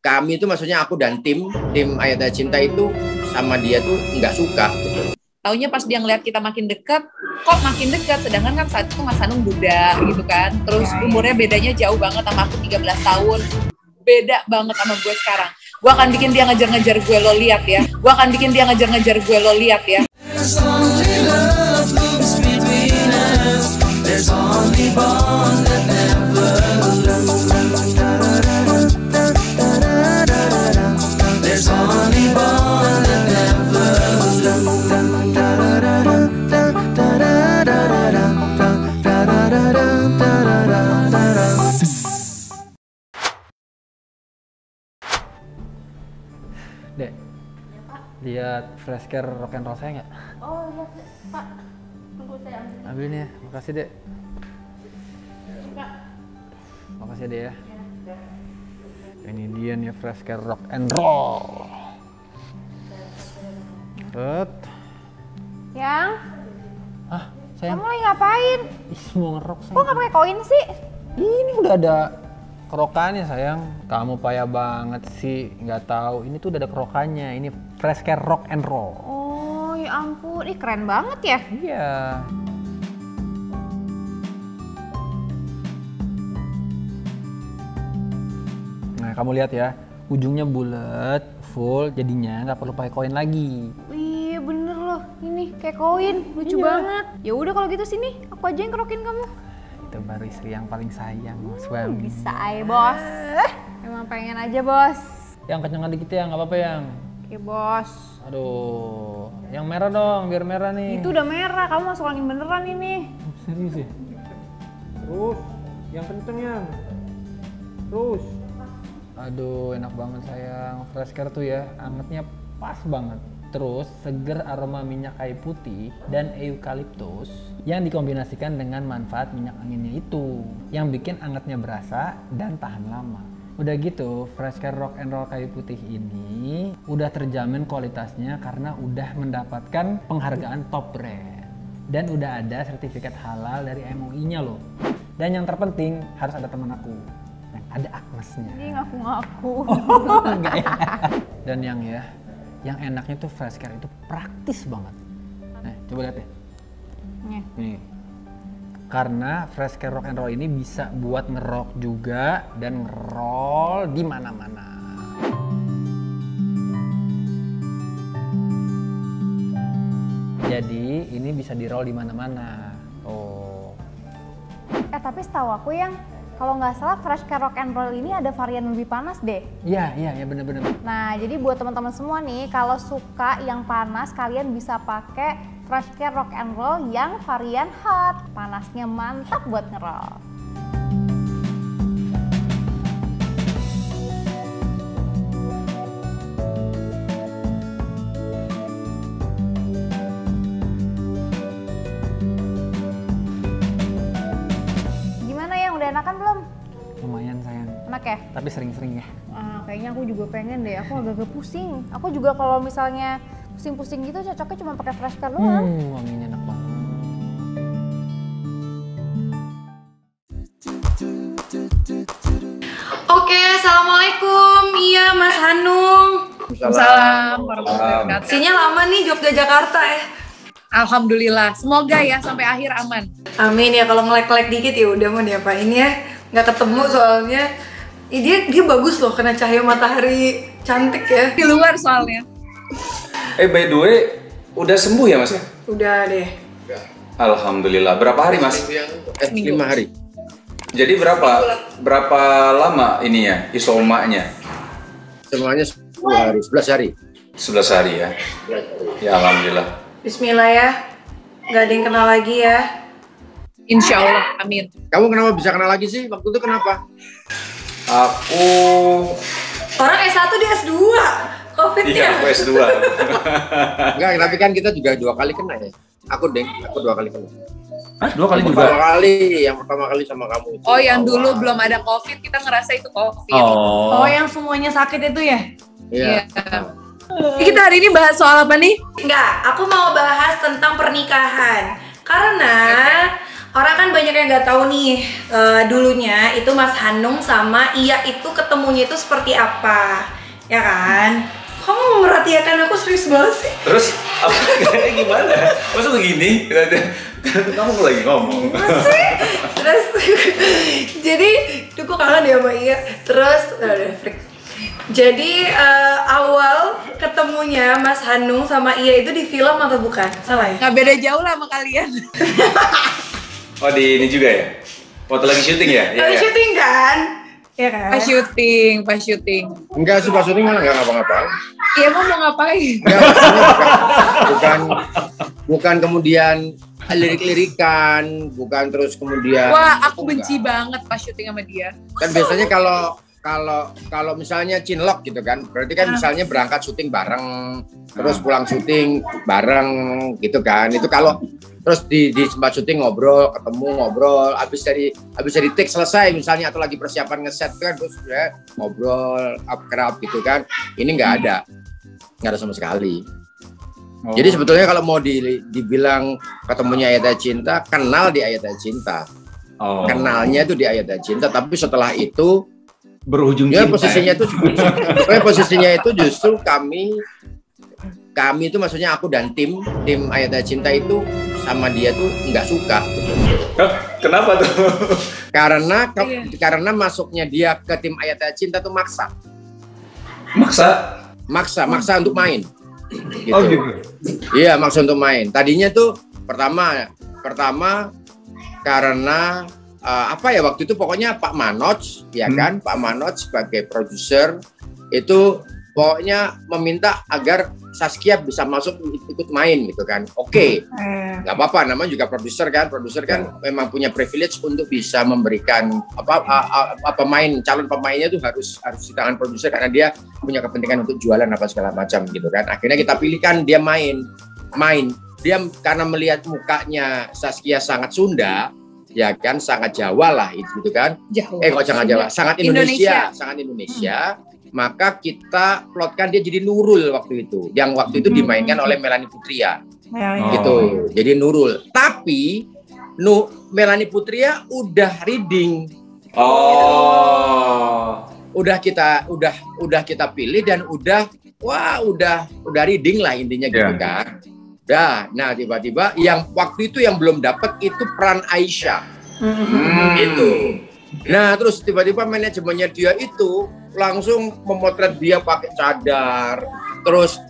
kami itu maksudnya aku dan tim tim Ayat Cinta itu sama dia tuh nggak suka gitu. Taunya pas dia ngeliat kita makin deket, kok makin deket, sedangkan kan saat itu Mas Anung muda gitu kan. Terus umurnya bedanya jauh banget sama aku 13 tahun. Beda banget sama gue sekarang. Gue akan bikin dia ngejar-ngejar gue lo lihat ya. Gue akan bikin dia ngejar-ngejar gue lo lihat ya. There's only bond lihat fresh care rock and roll saya nggak? Oh iya, Pak. Tunggu saya ambil. Ambil nih ya, makasih dek. Pak. Makasih dek ya. Ini dia nih fresh care rock and roll. Set. Yang, Ah, sayang. kamu lagi ngapain? Ih, mau ngerok Kok sayang. nggak pakai koin sih? Ini udah ada kerokannya sayang. Kamu payah banget sih, nggak tahu. Ini tuh udah ada kerokannya. Ini fresh care rock and roll. Oh ya ampun, ih keren banget ya. Iya. Nah, kamu lihat ya, ujungnya bulat, full, jadinya nggak perlu pakai koin lagi. Iya bener loh, ini kayak koin, lucu Iya. banget. Ya udah kalau gitu sini, aku aja yang kerokin kamu. Itu baru istri yang paling sayang, suami. Bisa ya bos. Emang pengen aja bos. Yang kencengan dikit ya, nggak apa-apa yang. Oke bos. Aduh, yang merah dong, biar merah nih. Itu udah merah, kamu masuk angin beneran ini. Serius ya? Terus, yang kenceng yang. Terus. Aduh, enak banget sayang. Fresh care tuh ya, angetnya pas banget. Terus, seger aroma minyak kayu putih dan eukaliptus yang dikombinasikan dengan manfaat minyak anginnya itu. Yang bikin angetnya berasa dan tahan lama. Udah gitu, Fresh Care Rock and Roll kayu putih ini udah terjamin kualitasnya karena udah mendapatkan penghargaan top brand dan udah ada sertifikat halal dari MUI-nya loh. Dan yang terpenting harus ada teman aku. Yang ada Agnesnya. Ini ngaku-ngaku. Enggak ya. Dan yang ya, yang enaknya tuh fresh care itu praktis banget. Nah, coba lihat ya. Nih. Nih. Karena fresh care rock and roll ini bisa buat ngerok juga dan ngerol di mana-mana. Jadi ini bisa di roll di mana-mana. Oh. Eh tapi setahu aku yang kalau nggak salah Fresh Care Rock and Roll ini ada varian lebih panas deh. Iya, iya, ya bener-bener. Nah, jadi buat teman-teman semua nih, kalau suka yang panas, kalian bisa pakai Fresh Care Rock and Roll yang varian hot. Panasnya mantap buat ngerol. Gimana yang udah enakan belum? Lumayan sayang. Enak ya? Tapi sering-sering ya. Ah, kayaknya aku juga pengen deh. Aku agak-agak pusing. Aku juga kalau misalnya pusing-pusing gitu cocoknya cuma pakai fresh care doang. Hmm, wanginya enak banget. Oke, assalamualaikum. Iya, Mas Hanung. Salam warahmatullahi wabarakatuh. Sinyal lama nih Jogja Jakarta ya. Alhamdulillah, semoga ya sampai akhir aman. Amin ya kalau ngelek-ngelek dikit ya udah mau diapain ya. Nggak ketemu soalnya. Ih, dia dia bagus loh kena cahaya matahari cantik ya. Di luar soalnya. Eh by the way, udah sembuh ya mas ya? Udah deh. Alhamdulillah. Berapa hari mas? Eh, lima hari. Jadi berapa berapa lama ininya isomanya? Semuanya 10 hari, 11 hari. 11 hari ya. Ya alhamdulillah. Bismillah ya. Nggak ada yang kenal lagi ya. Insya Allah, amin. Kamu kenapa bisa kenal lagi sih? Waktu itu kenapa? Aku Orang S1 di S2. Covid iya ya. aku S2. Enggak, tapi kan kita juga dua kali kena ya. Aku deng, aku dua kali kena. Hah, dua kali Pertama juga. kali, yang pertama kali sama kamu. itu Oh, yang awal. dulu belum ada COVID, kita ngerasa itu COVID. Oh. Oh, yang semuanya sakit itu ya? Iya. Ini Kita hari ini bahas soal apa nih? Enggak, aku mau bahas tentang pernikahan. Karena orang kan banyak yang nggak tahu nih eh, dulunya itu Mas Hanung sama Iya itu ketemunya itu seperti apa, ya kan? Kamu merhatikan aku serius banget sih. Terus apa gimana? Masa begini? Kamu lagi ngomong. Masih? Terus jadi tuh gue kangen ya sama Iya. Terus udah freak. Jadi eh, awal ketemunya Mas Hanung sama Iya itu di film atau bukan? Salah ya? Nggak beda jauh lah sama kalian. Oh di ini juga ya? Waktu lagi syuting ya? Iya, Lagi ya? syuting kan? Iya kan? Pas syuting, pas syuting. Enggak suka syuting malah enggak ngapa-ngapain. Iya mau mau ngapain? Enggak, bukan, bukan bukan kemudian lirik-lirikan, bukan terus kemudian Wah, aku Enggak. benci banget pas syuting sama dia. kan biasanya kalau kalau kalau misalnya cinlok gitu kan berarti kan misalnya berangkat syuting bareng terus pulang syuting bareng gitu kan. Itu kalau terus di di tempat syuting ngobrol ketemu ngobrol habis dari habis dari take selesai misalnya atau lagi persiapan ngeset kan terus ya ngobrol akrab gitu kan. Ini nggak ada. Nggak ada sama sekali. Oh. jadi sebetulnya kalau mau di, dibilang ketemunya Ayatnya Cinta kenal di Ayatnya Cinta. Oh. kenalnya itu di Ayatnya Cinta tapi setelah itu berujung Ya cinta. posisinya itu posisinya itu justru kami kami itu maksudnya aku dan tim tim Ayatnya Cinta itu sama dia tuh nggak suka. Hah? Kenapa tuh? karena ke- Iya. karena masuknya dia ke tim Ayatnya Cinta tuh maksa Maksa? maksa maksa untuk main gitu. Oh gitu. Iya maksa untuk main tadinya tuh pertama pertama karena eh, apa ya waktu itu pokoknya Pak Manoj ya Hmm. kan? Pak Manoj sebagai produser itu pokoknya meminta agar Saskia bisa masuk ikut main gitu kan. Oke Eh, nggak apa-apa namanya juga produser kan. Produser kan memang punya privilege untuk bisa memberikan apa a- a- a- pemain calon pemainnya tuh harus harus di tangan produser karena dia punya kepentingan untuk jualan apa segala macam gitu kan. Akhirnya kita pilihkan dia main main. Dia karena melihat mukanya Saskia sangat Sunda ya kan sangat Jawa lah itu gitu kan Jauh. eh kok sangat Jawa sangat Indonesia, Indonesia. sangat Indonesia maka kita plotkan dia jadi Nurul waktu itu yang waktu itu dimainkan oleh Melanie Putria ya, ya. Oh. gitu. Jadi Nurul. Tapi Nu Melanie Putria udah reading, Oh. udah kita udah udah kita pilih dan udah wah udah udah reading lah intinya gitu Iya. kan. Dah, nah tiba-tiba yang waktu itu yang belum dapat itu peran Aisyah Hmm. itu. Nah terus tiba-tiba manajemennya dia itu langsung memotret dia pakai cadar, terus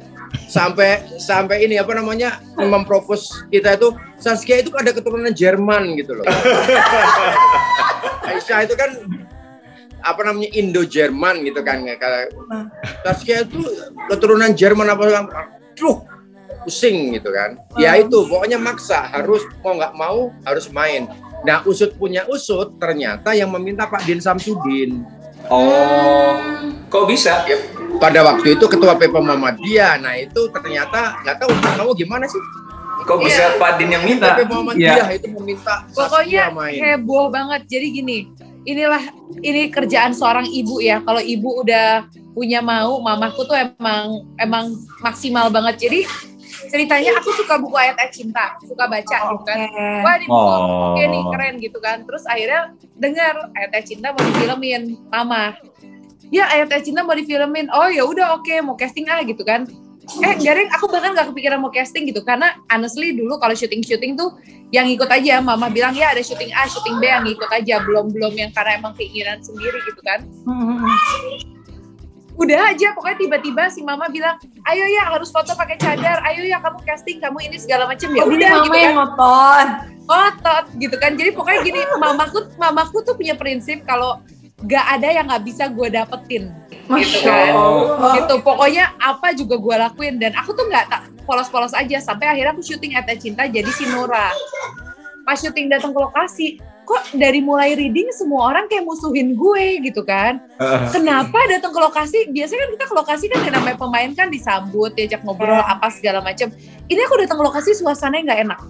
sampai sampai ini apa namanya mempropos kita itu Saskia itu ada keturunan Jerman gitu loh. Aisyah itu kan apa namanya Indo Jerman gitu kan kayak Saskia itu keturunan Jerman apa Duh, pusing gitu kan. Ya itu pokoknya maksa harus mau nggak mau harus main. Nah usut punya usut ternyata yang meminta Pak Din Samsudin. Oh. Kok bisa? Ya, pada waktu itu ketua PP Muhammadiyah. Nah itu ternyata nggak tahu kamu gimana sih? Kok bisa Pak Din yang minta? PP Muhammadiyah itu meminta Pokoknya main. heboh banget. Jadi gini, inilah ini kerjaan seorang ibu ya. Kalau ibu udah punya mau, mamaku tuh emang emang maksimal banget. Jadi ceritanya aku suka buku ayat-ayat cinta, suka baca gitu kan. Oke. Wah, ini buku Oh. oke nih keren gitu kan. Terus akhirnya dengar ayat-ayat cinta mau difilmin, mama. Ya ayat-ayat cinta mau difilmin. Oh ya udah oke, mau casting ah gitu kan. Eh garing aku bahkan gak kepikiran mau casting gitu karena honestly dulu kalau syuting-syuting tuh yang ikut aja mama bilang ya ada syuting A, syuting B yang ikut aja belum belum yang karena emang keinginan sendiri gitu kan. Udah aja pokoknya tiba-tiba si mama bilang, "Ayo ya harus foto pakai cadar, ayo ya kamu casting, kamu ini segala macem. Ya." Udah mama gitu kan. yang ngotot. otot gitu kan. Jadi pokoknya gini mamaku mamaku tuh punya prinsip kalau gak ada yang nggak bisa gue dapetin. Gitu kan. Allah. gitu pokoknya apa juga gue lakuin. Dan aku tuh nggak tak polos-polos aja. Sampai akhirnya aku syuting Ete Cinta jadi si Nora. Pas syuting datang ke lokasi kok dari mulai reading semua orang kayak musuhin gue gitu kan kenapa datang ke lokasi biasanya kan kita ke lokasi kan yang namanya pemain kan disambut diajak ngobrol apa segala macam ini aku datang ke lokasi suasananya nggak enak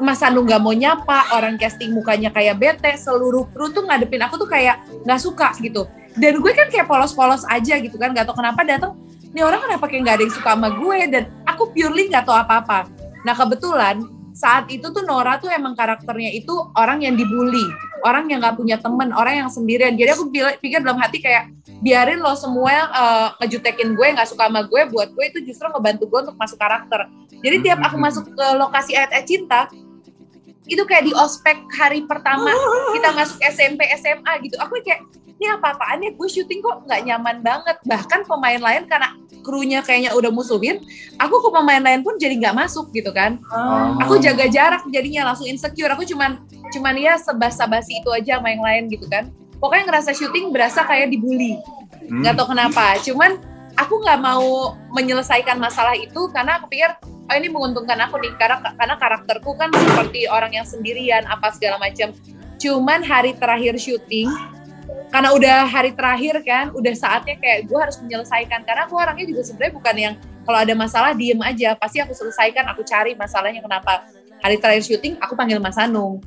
Mas Anu nggak mau nyapa, orang casting mukanya kayak bete, seluruh kru tuh ngadepin aku tuh kayak nggak suka gitu. Dan gue kan kayak polos-polos aja gitu kan, nggak tau kenapa datang. Nih orang kenapa kayak nggak ada yang suka sama gue dan aku purely nggak tahu apa-apa. Nah kebetulan saat itu tuh Nora tuh emang karakternya itu orang yang dibully, orang yang nggak punya temen, orang yang sendirian. Jadi aku pikir dalam hati kayak biarin lo semua uh, ngejutekin gue, nggak suka sama gue, buat gue itu justru ngebantu gue untuk masuk karakter. Jadi tiap aku masuk ke lokasi ayat-ayat cinta, itu kayak di ospek hari pertama kita masuk SMP SMA gitu. Aku kayak ini apa-apaan ya gue syuting kok nggak nyaman banget. Bahkan pemain lain karena krunya kayaknya udah musuhin, aku ke pemain lain pun jadi nggak masuk gitu kan. Aku jaga jarak jadinya langsung insecure. Aku cuman cuman ya sebasa-basi itu aja sama yang lain gitu kan. Pokoknya ngerasa syuting berasa kayak dibully. Nggak tahu kenapa. Cuman aku nggak mau menyelesaikan masalah itu karena aku pikir oh ini menguntungkan aku nih karena karena karakterku kan seperti orang yang sendirian apa segala macam. Cuman hari terakhir syuting karena udah hari terakhir kan, udah saatnya kayak gue harus menyelesaikan karena aku orangnya juga sebenarnya bukan yang kalau ada masalah diem aja, pasti aku selesaikan, aku cari masalahnya kenapa. Hari terakhir syuting aku panggil Mas Anung.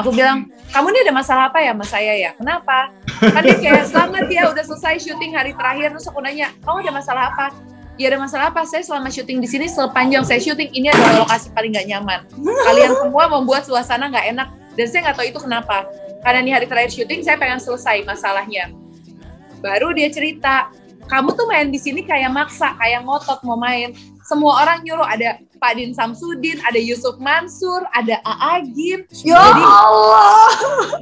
Aku bilang, "Kamu ini ada masalah apa ya Mas saya ya? Kenapa?" Kan dia kayak selamat ya udah selesai syuting hari terakhir terus aku nanya, "Kamu ada masalah apa?" Ya ada masalah apa? Saya selama syuting di sini sepanjang saya syuting ini adalah lokasi paling nggak nyaman. Kalian semua membuat suasana nggak enak dan saya nggak tahu itu kenapa. Karena di hari terakhir syuting saya pengen selesai masalahnya. Baru dia cerita, kamu tuh main di sini kayak maksa, kayak ngotot mau main. Semua orang nyuruh ada Pak Din Samsudin, ada Yusuf Mansur, ada Aagim. Ya Jadi Allah.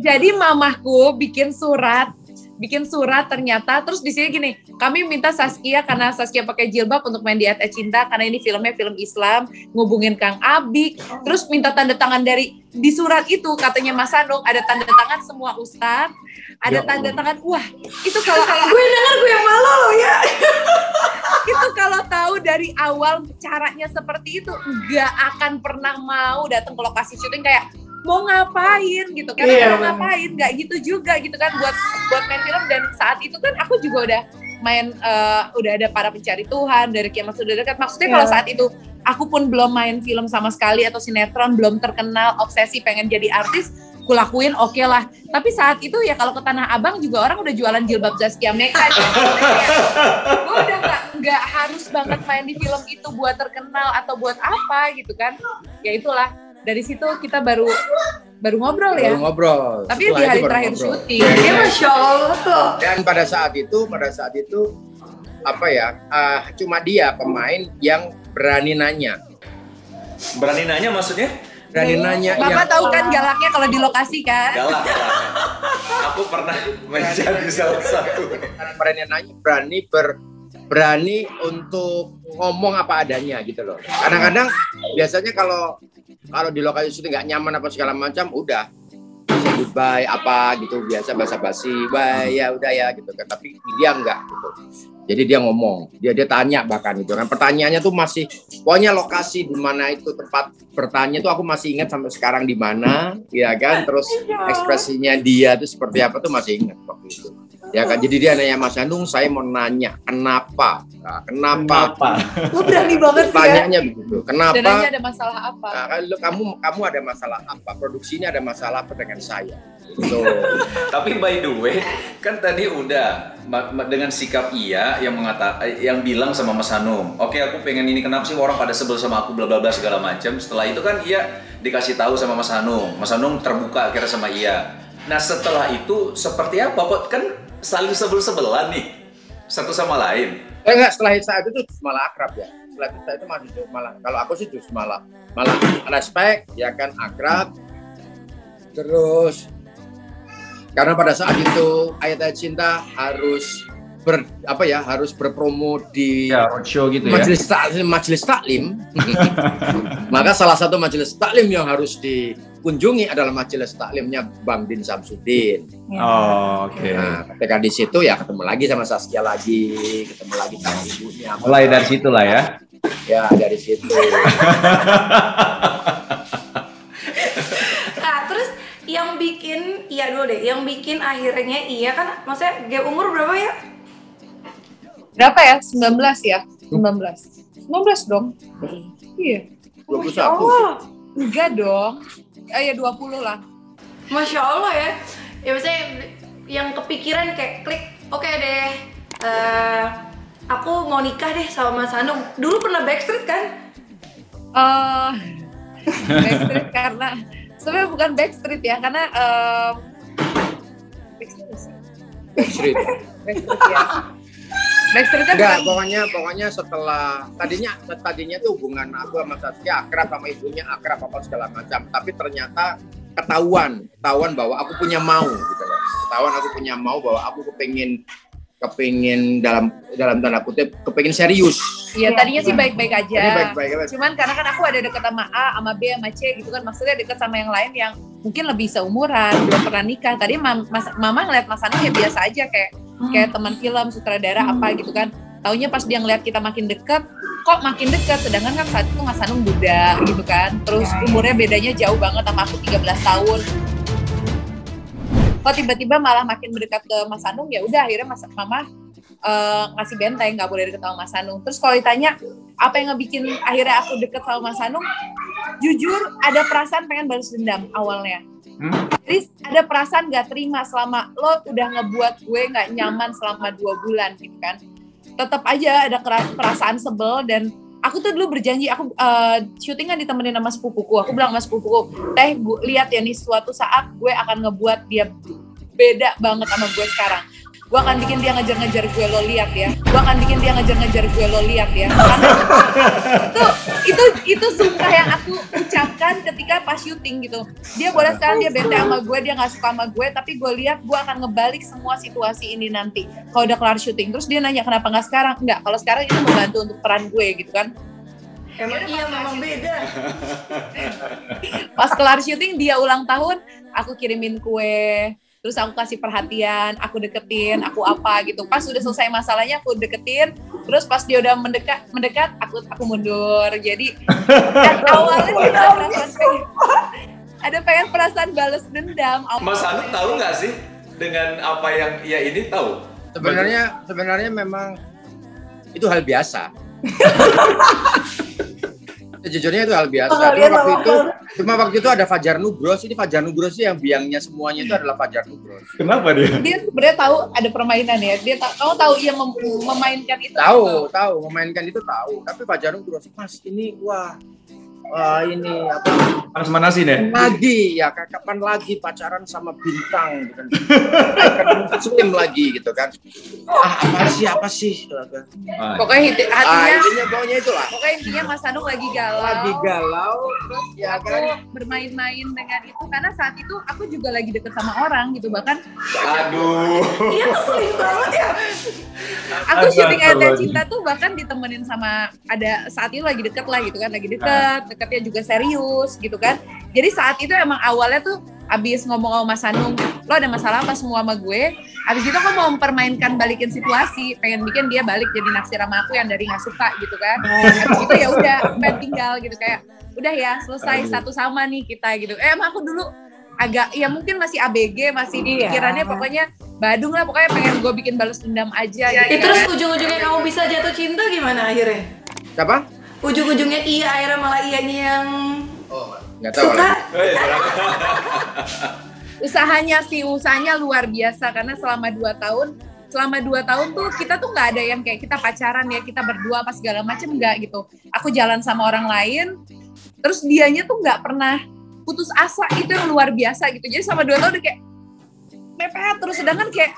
jadi mamahku bikin surat bikin surat ternyata. Terus di sini gini kami minta Saskia karena Saskia pakai jilbab untuk main di Ate Cinta karena ini filmnya film Islam ngubungin Kang Abik terus minta tanda tangan dari di surat itu katanya Mas Anung ada tanda tangan semua ustadz. Ada tanda tangan wah itu kalau Gue denger gue yang malu loh ya. itu kalau tahu dari awal caranya seperti itu nggak akan pernah mau datang ke lokasi syuting kayak mau ngapain? gitu. Kan Iya, mau ngapain? Nggak gitu juga gitu kan buat buat main film. Dan saat itu kan aku juga udah main eh, udah ada para pencari Tuhan dari kiamat sudah dekat. Maksudnya kalau Iya. saat itu aku pun belum main film sama sekali atau sinetron belum terkenal obsesi pengen jadi artis kulakuin oke lah. Tapi saat itu ya kalau ke Tanah Abang juga orang udah jualan jilbab Zaskia Meka gue udah nggak nggak harus banget main di film itu buat terkenal atau buat apa? gitu kan. Ya itulah dari situ kita baru baru ngobrol ya Baru ngobrol. tapi Setelah di hari baru terakhir ngobrol. syuting Dia masya Allah tuh. Dan pada saat itu, pada saat itu apa ya? ah, cuma dia pemain yang berani nanya. Berani nanya maksudnya? Berani nanya Bapak yang tahu kan galaknya kalau di lokasi kan Galak. galak. Aku pernah menjadi salah satu. berani nanya, berani ber berani untuk ngomong apa adanya gitu loh. Kadang-kadang biasanya kalau kalau di lokasi syuting nggak nyaman apa segala macam, udah bisa goodbye apa gitu biasa basa-basi, bye ya udah ya gitu kan. Tapi dia enggak gitu. Jadi dia ngomong, dia dia tanya bahkan gitu kan. Pertanyaannya tuh masih pokoknya lokasi di mana itu tempat bertanya tuh aku masih ingat sampai sekarang di mana, ya kan. Terus ekspresinya dia tuh seperti apa tuh masih ingat waktu itu. Ya kan, jadi dia nanya Mas Andung, saya mau nanya kenapa, Nah, kenapa? Lu berani banget sih ya. Tanyanya begitu, kenapa? dan nanya ada masalah apa Nah, kan lu- kamu kamu ada masalah apa? Produksinya ada masalah apa dengan saya? Gitu. Tapi by the way, kan tadi udah dengan sikap iya yang mengata eh, yang bilang sama Mas Hanum, oke aku pengen ini kenapa sih orang pada sebel sama aku bla bla bla segala macam. Setelah itu kan iya dikasih tahu sama Mas Hanum. Mas Hanum terbuka akhirnya sama iya. Nah setelah itu seperti apa kok kan saling sebel sebelan nih satu sama lain. Eh, enggak, setelah saat itu malah akrab ya. Setelah itu, itu justru malah kalau aku sih justru malah malah respect ya kan akrab. Terus karena pada saat itu ayat-ayat cinta harus ber apa ya harus berpromo di Ya, roadshow gitu ya. majelis taklim majelis taklim maka salah satu majelis taklim yang harus dikunjungi adalah majelis taklimnya Bang Din Samsudin Oh, oke. nah ketika di situ ya ketemu lagi sama Saskia lagi ketemu lagi sama ibunya Mulai dari situ lah ya. ya dari situ Nah, terus yang bikin iya dulu deh, yang bikin akhirnya iya kan maksudnya gap umur berapa ya? Berapa ya 19 ya 19 19 dong iya 21 Allah. enggak dong eh, ya 20 lah Masya Allah ya. Ya maksudnya yang kepikiran kayak klik, oke deh. eh, aku mau nikah deh sama Mas Hanung. Dulu pernah backstreet kan? Eh, Backstreet karena sebenarnya bukan Backstreet ya, karena em, Backstreet? Backstreet. Backstreet ya. Backstreet Enggak, bukan- pokoknya pokoknya setelah tadinya tadinya tuh hubungan aku sama Saskia akrab sama ibunya akrab apa segala macam, tapi ternyata ketahuan, ketahuan bahwa aku punya mau gitu loh. Ketahuan aku punya mau bahwa aku kepengin kepengin dalam dalam tanda kutip kepengin serius. Iya, tadinya sih baik-baik aja. Baik-baik aja. Cuman karena kan aku ada deket sama A, sama B, sama C gitu kan. Maksudnya deket sama yang lain yang mungkin lebih seumuran, belum pernah nikah. Tadi mam- mas- mama ngeliat Mas Anu ya biasa aja kayak kayak teman film, sutradara apa gitu kan. Taunya pas dia ngeliat kita makin deket, kok makin deket. Sedangkan kan saat itu Mas Anung muda gitu kan. Terus umurnya bedanya jauh banget sama aku 13 tahun. Kok tiba-tiba malah makin mendekat ke Mas Anung ya udah akhirnya Mas Mama eh, ngasih benteng nggak boleh deket sama Mas Anung. Terus kalau ditanya apa yang ngebikin akhirnya aku deket sama Mas Anung, jujur ada perasaan pengen balas dendam awalnya. Jadi ada perasaan gak terima selama lo udah ngebuat gue nggak nyaman selama dua bulan gitu kan. Tetap aja ada perasaan sebel dan aku tuh dulu berjanji aku eh, syuting kan ditemenin sama sepupuku. Aku bilang sama sepupuku, teh gue lihat ya nih suatu saat gue akan ngebuat dia beda banget sama gue sekarang. Gue akan bikin dia ngejar-ngejar gue lo lihat ya. Gue akan bikin dia ngejar-ngejar gue lo lihat ya. Karena itu itu itu sumpah yang aku ucapkan ketika pas syuting gitu. Dia boleh sekarang dia bete sama gue, dia nggak suka sama gue, tapi gue lihat gue akan ngebalik semua situasi ini nanti. Kalau udah kelar syuting, terus dia nanya kenapa nggak sekarang? Enggak, kalau sekarang itu membantu untuk peran gue gitu kan. Emang iya memang beda. Pas kelar syuting dia ulang tahun, aku kirimin kue, terus aku kasih perhatian, aku deketin, aku apa gitu. Pas udah selesai masalahnya aku deketin, terus pas dia udah mendekat, mendekat aku aku mundur. Jadi kan awalnya ada perasaan pengen, ada pengen perasaan balas dendam. Mas Anu tahu nggak sih dengan apa yang ia ini tahu? Sebenarnya sebenarnya memang itu hal biasa. Sejujurnya itu hal biasa. Oh, Cuma waktu itu, cuma waktu itu ada Fajar Nugros. Ini Fajar Nugros sih yang biangnya semuanya itu adalah Fajar Nugros. Kenapa dia? Dia sebenarnya tahu ada permainan ya. Dia tahu, kamu tahu ia mem- memainkan itu. Tahu, tahu, memainkan itu tahu. Tapi Fajar Nugros, Mas ini wah, wah ini apa Panas-manasin ya? lagi ya kapan lagi pacaran sama bintang gitu kan muslim lagi gitu kan ah apa sih apa sih gitu kan. Ah, Pokoknya hati- ah hatinya, intinya pokoknya itulah pokoknya intinya Mas Anung lagi galau. lagi galau terus ya aku kan bermain-main dengan itu karena saat itu aku juga lagi deket sama orang gitu bahkan Aduh. Iya ngeselin banget ya. aku syuting ada cinta tuh bahkan ditemenin sama ada saat itu lagi deket lah gitu kan lagi deket deketnya juga serius gitu kan. Jadi saat itu emang awalnya tuh abis ngomong sama Mas Anung lo ada masalah apa semua sama gue? Abis itu aku mau mempermainkan balikin situasi pengen bikin dia balik jadi naksir sama aku yang dari nggak suka gitu kan. Abis itu ya udah pengen tinggal gitu. Kayak udah ya selesai satu sama nih kita gitu. Eh emang aku dulu agak ya mungkin masih ABG masih di Iya. pikirannya pokoknya Badung lah pokoknya pengen gue bikin balas dendam aja gitu Ya, terus kan. ujung-ujungnya kamu bisa jatuh cinta gimana akhirnya? siapa Ujung-ujungnya iya akhirnya malah ianya yang oh nggak tahu suka. lagi. Usahanya sih usahanya luar biasa karena selama dua tahun selama dua tahun tuh kita tuh nggak ada yang kayak kita pacaran ya kita berdua apa segala macem nggak gitu. Aku jalan sama orang lain terus dianya tuh nggak pernah putus asa itu yang luar biasa gitu. Jadi selama dua tahun udah kayak mepet terus sedangkan kayak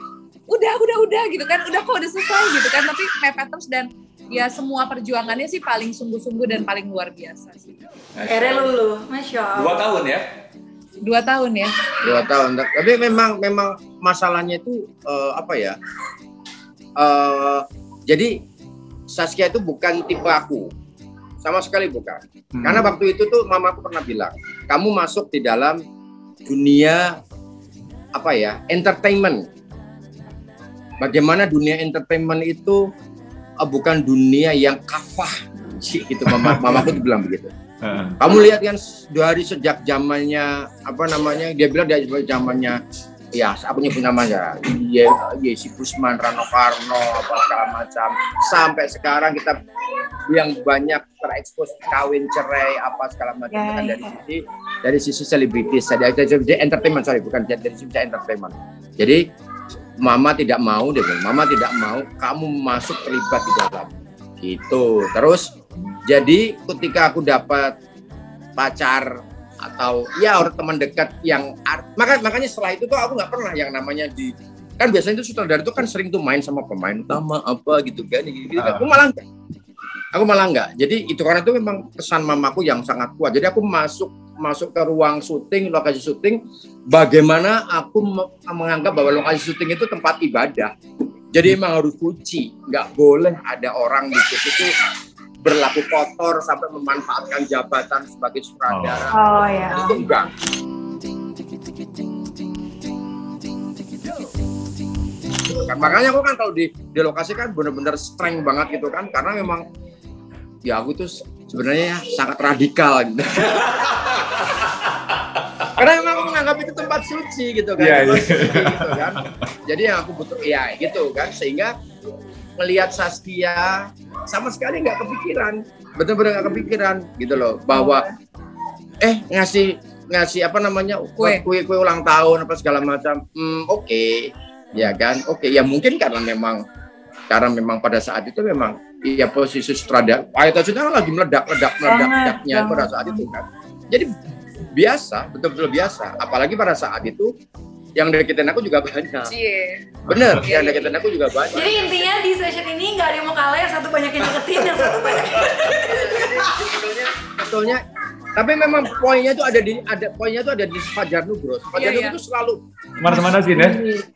udah udah udah gitu kan. Udah kok udah selesai gitu kan tapi mepet terus dan ya semua perjuangannya sih paling sungguh-sungguh dan paling luar biasa sih. Akhirnya lulu, masya Dua Allah. tahun ya? dua tahun ya. Dua tahun. Tapi memang memang masalahnya itu eh, apa ya? Eh, jadi Saskia itu bukan tipe aku. Sama sekali bukan. Hmm. karena waktu itu tuh mamaku pernah bilang kamu masuk di dalam dunia apa ya entertainment. Bagaimana dunia entertainment itu bukan dunia yang kafah sih gitu. Mama mamaku tuh bilang begitu. Heeh. kamu lihat kan dari sejak zamannya apa namanya dia bilang dari zamannya ya aku nyebut namanya ya Yesi Kusman Rano Karno apa segala macam. Sampai sekarang kita yang banyak terekspos kawin cerai apa segala macam. Ya, itu kan ya. dari sisi dari sisi selebritis dari dari sisi entertainment sorry bukan dari sisi entertainment. Jadi mama tidak mau deh mama tidak mau kamu masuk terlibat di dalam. Gitu. Terus jadi ketika aku dapat pacar atau ya orang teman dekat yang maka makanya setelah itu tuh aku nggak pernah yang namanya di kan biasanya itu sutradara itu kan sering tuh main sama pemain utama apa gitu kan gitu, gitu. Aku malah enggak aku malah enggak jadi itu karena itu memang pesan mamaku yang sangat kuat. Jadi aku masuk masuk ke ruang syuting lokasi syuting bagaimana aku me- menganggap bahwa lokasi syuting itu tempat ibadah. Jadi emang harus suci nggak boleh ada orang di situ tuh berlaku kotor sampai memanfaatkan jabatan sebagai sutradara. Oh. Ya. itu enggak. Kan. Makanya aku kan kalau di di lokasi kan bener-bener strength banget gitu kan. Karena memang ya aku tuh sebenarnya sangat radikal gitu. karena memang aku menganggap itu tempat suci gitu kan, tempat iya. suci gitu kan. Jadi yang aku butuh ya gitu kan sehingga melihat Saskia sama sekali nggak kepikiran, bener-bener nggak kepikiran gitu loh bahwa eh ngasih ngasih apa namanya Kue. kue kue ulang tahun apa segala macam hmm, oke ya kan oke ya mungkin karena memang karena memang pada saat itu memang ya posisi sutradara. Ayat itu kan lagi meledak meledak meledak meledaknya pada saat itu kan. Jadi biasa betul-betul biasa. Apalagi pada saat itu yang deketin aku juga banyak. Cie. bener Iya, yang iya, deketin aku juga banyak. Jadi intinya di session ini nggak ada yang mau kalah, yang satu banyak yang deketin, yang satu banyak sebetulnya sebetulnya tapi memang poinnya itu ada di ada poinnya itu ada di Fajar Nugros Fajar Iya, iya. Nugros itu selalu Mana-mana sih ya.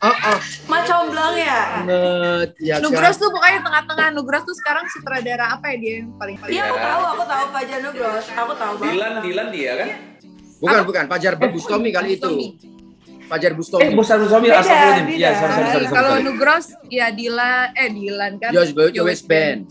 ah ah macam belang ya. banget ya kan? Nugros tuh pokoknya tengah-tengah. Nugros tuh sekarang sutradara apa ya dia yang paling paling? Iya aku tahu, aku tahu Fajar Nugros, aku tahu banget. Dilan, Dilan dia kan? bukan bukan Fajar Bustomi kali itu Fajar Bustomi Eh, Busan Bustomi, beda. Iya, sorry, sorry, sorry. Kalau. Nugros ya Dilan eh Dilan kan. Yos West Band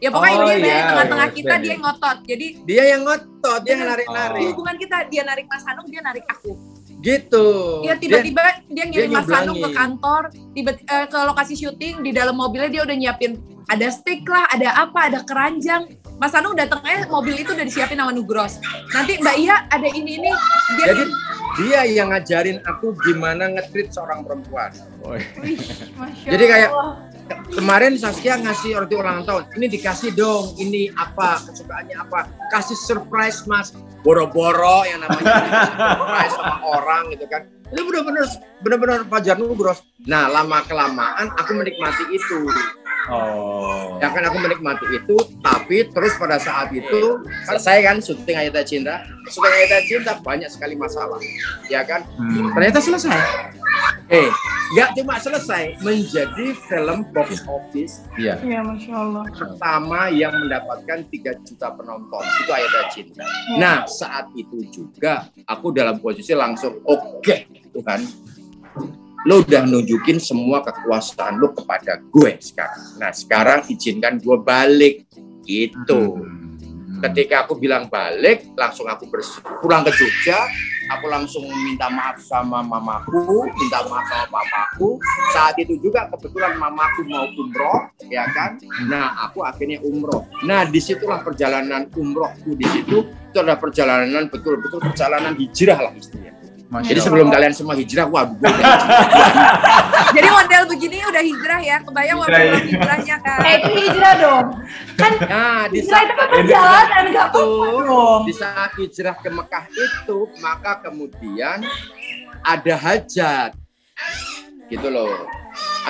Ya pokoknya Oh, dia iya, di tengah-tengah West kita Band, dia iya. yang ngotot. Jadi dia yang ngotot dia yang narik-narik hubungan kita dia narik Mas Hanung, dia narik aku. gitu Ya tiba-tiba dia, ngirim dia Mas Hanung ke kantor, tiba eh, ke lokasi syuting di dalam mobilnya dia udah nyiapin ada steak lah, ada apa, ada keranjang. Mas Hanung datangnya mobil itu udah disiapin sama Nugros. Nanti Mbak Iya ada ini ini dia jadi dia yang ngajarin aku gimana nge-treat seorang perempuan Wih, Jadi kayak. Kemarin Saskia ngasih roti ulang tahun. Ini dikasih dong ini apa kesukaannya apa? Kasih surprise mas. Boro-boro yang namanya surprise sama orang gitu kan. Itu benar-benar benar-benar Fajar Nugros nah lama kelamaan aku menikmati itu Oh. ya kan aku menikmati itu tapi terus pada saat itu selesai kan syuting Ayata Cinta syuting Ayata Cinta banyak sekali masalah ya kan Hmm. ternyata selesai eh nggak cuma selesai menjadi film box office Iya. Ya Masya Allah. pertama yang mendapatkan 3 juta penonton itu Ayata Cinta. Nah saat itu juga aku dalam posisi langsung oke itu kan lo udah nunjukin semua kekuasaan lo kepada gue sekarang. Nah sekarang izinkan gue balik gitu. Hmm. Ketika aku bilang balik, langsung aku pulang ke Jogja, aku langsung minta maaf sama mamaku, minta maaf sama papaku. Saat itu juga kebetulan mamaku mau umroh, ya kan? Nah, aku akhirnya umroh. Nah, di situlah perjalanan umrohku di situ. Itu adalah perjalanan betul-betul perjalanan hijrah lah istilahnya. Masya Jadi Allah. sebelum kalian semua hijrah, waduh. gue udah Jadi model begini udah hijrah ya, kebayang waktu Hijrah, belum hijrahnya kan. Eh itu hijrah dong. Kan Nah, di hijrah itu kan saat perjalanan, nggak apa-apa dong. di saat hijrah ke Mekah itu, maka kemudian ada hajat. Gitu loh.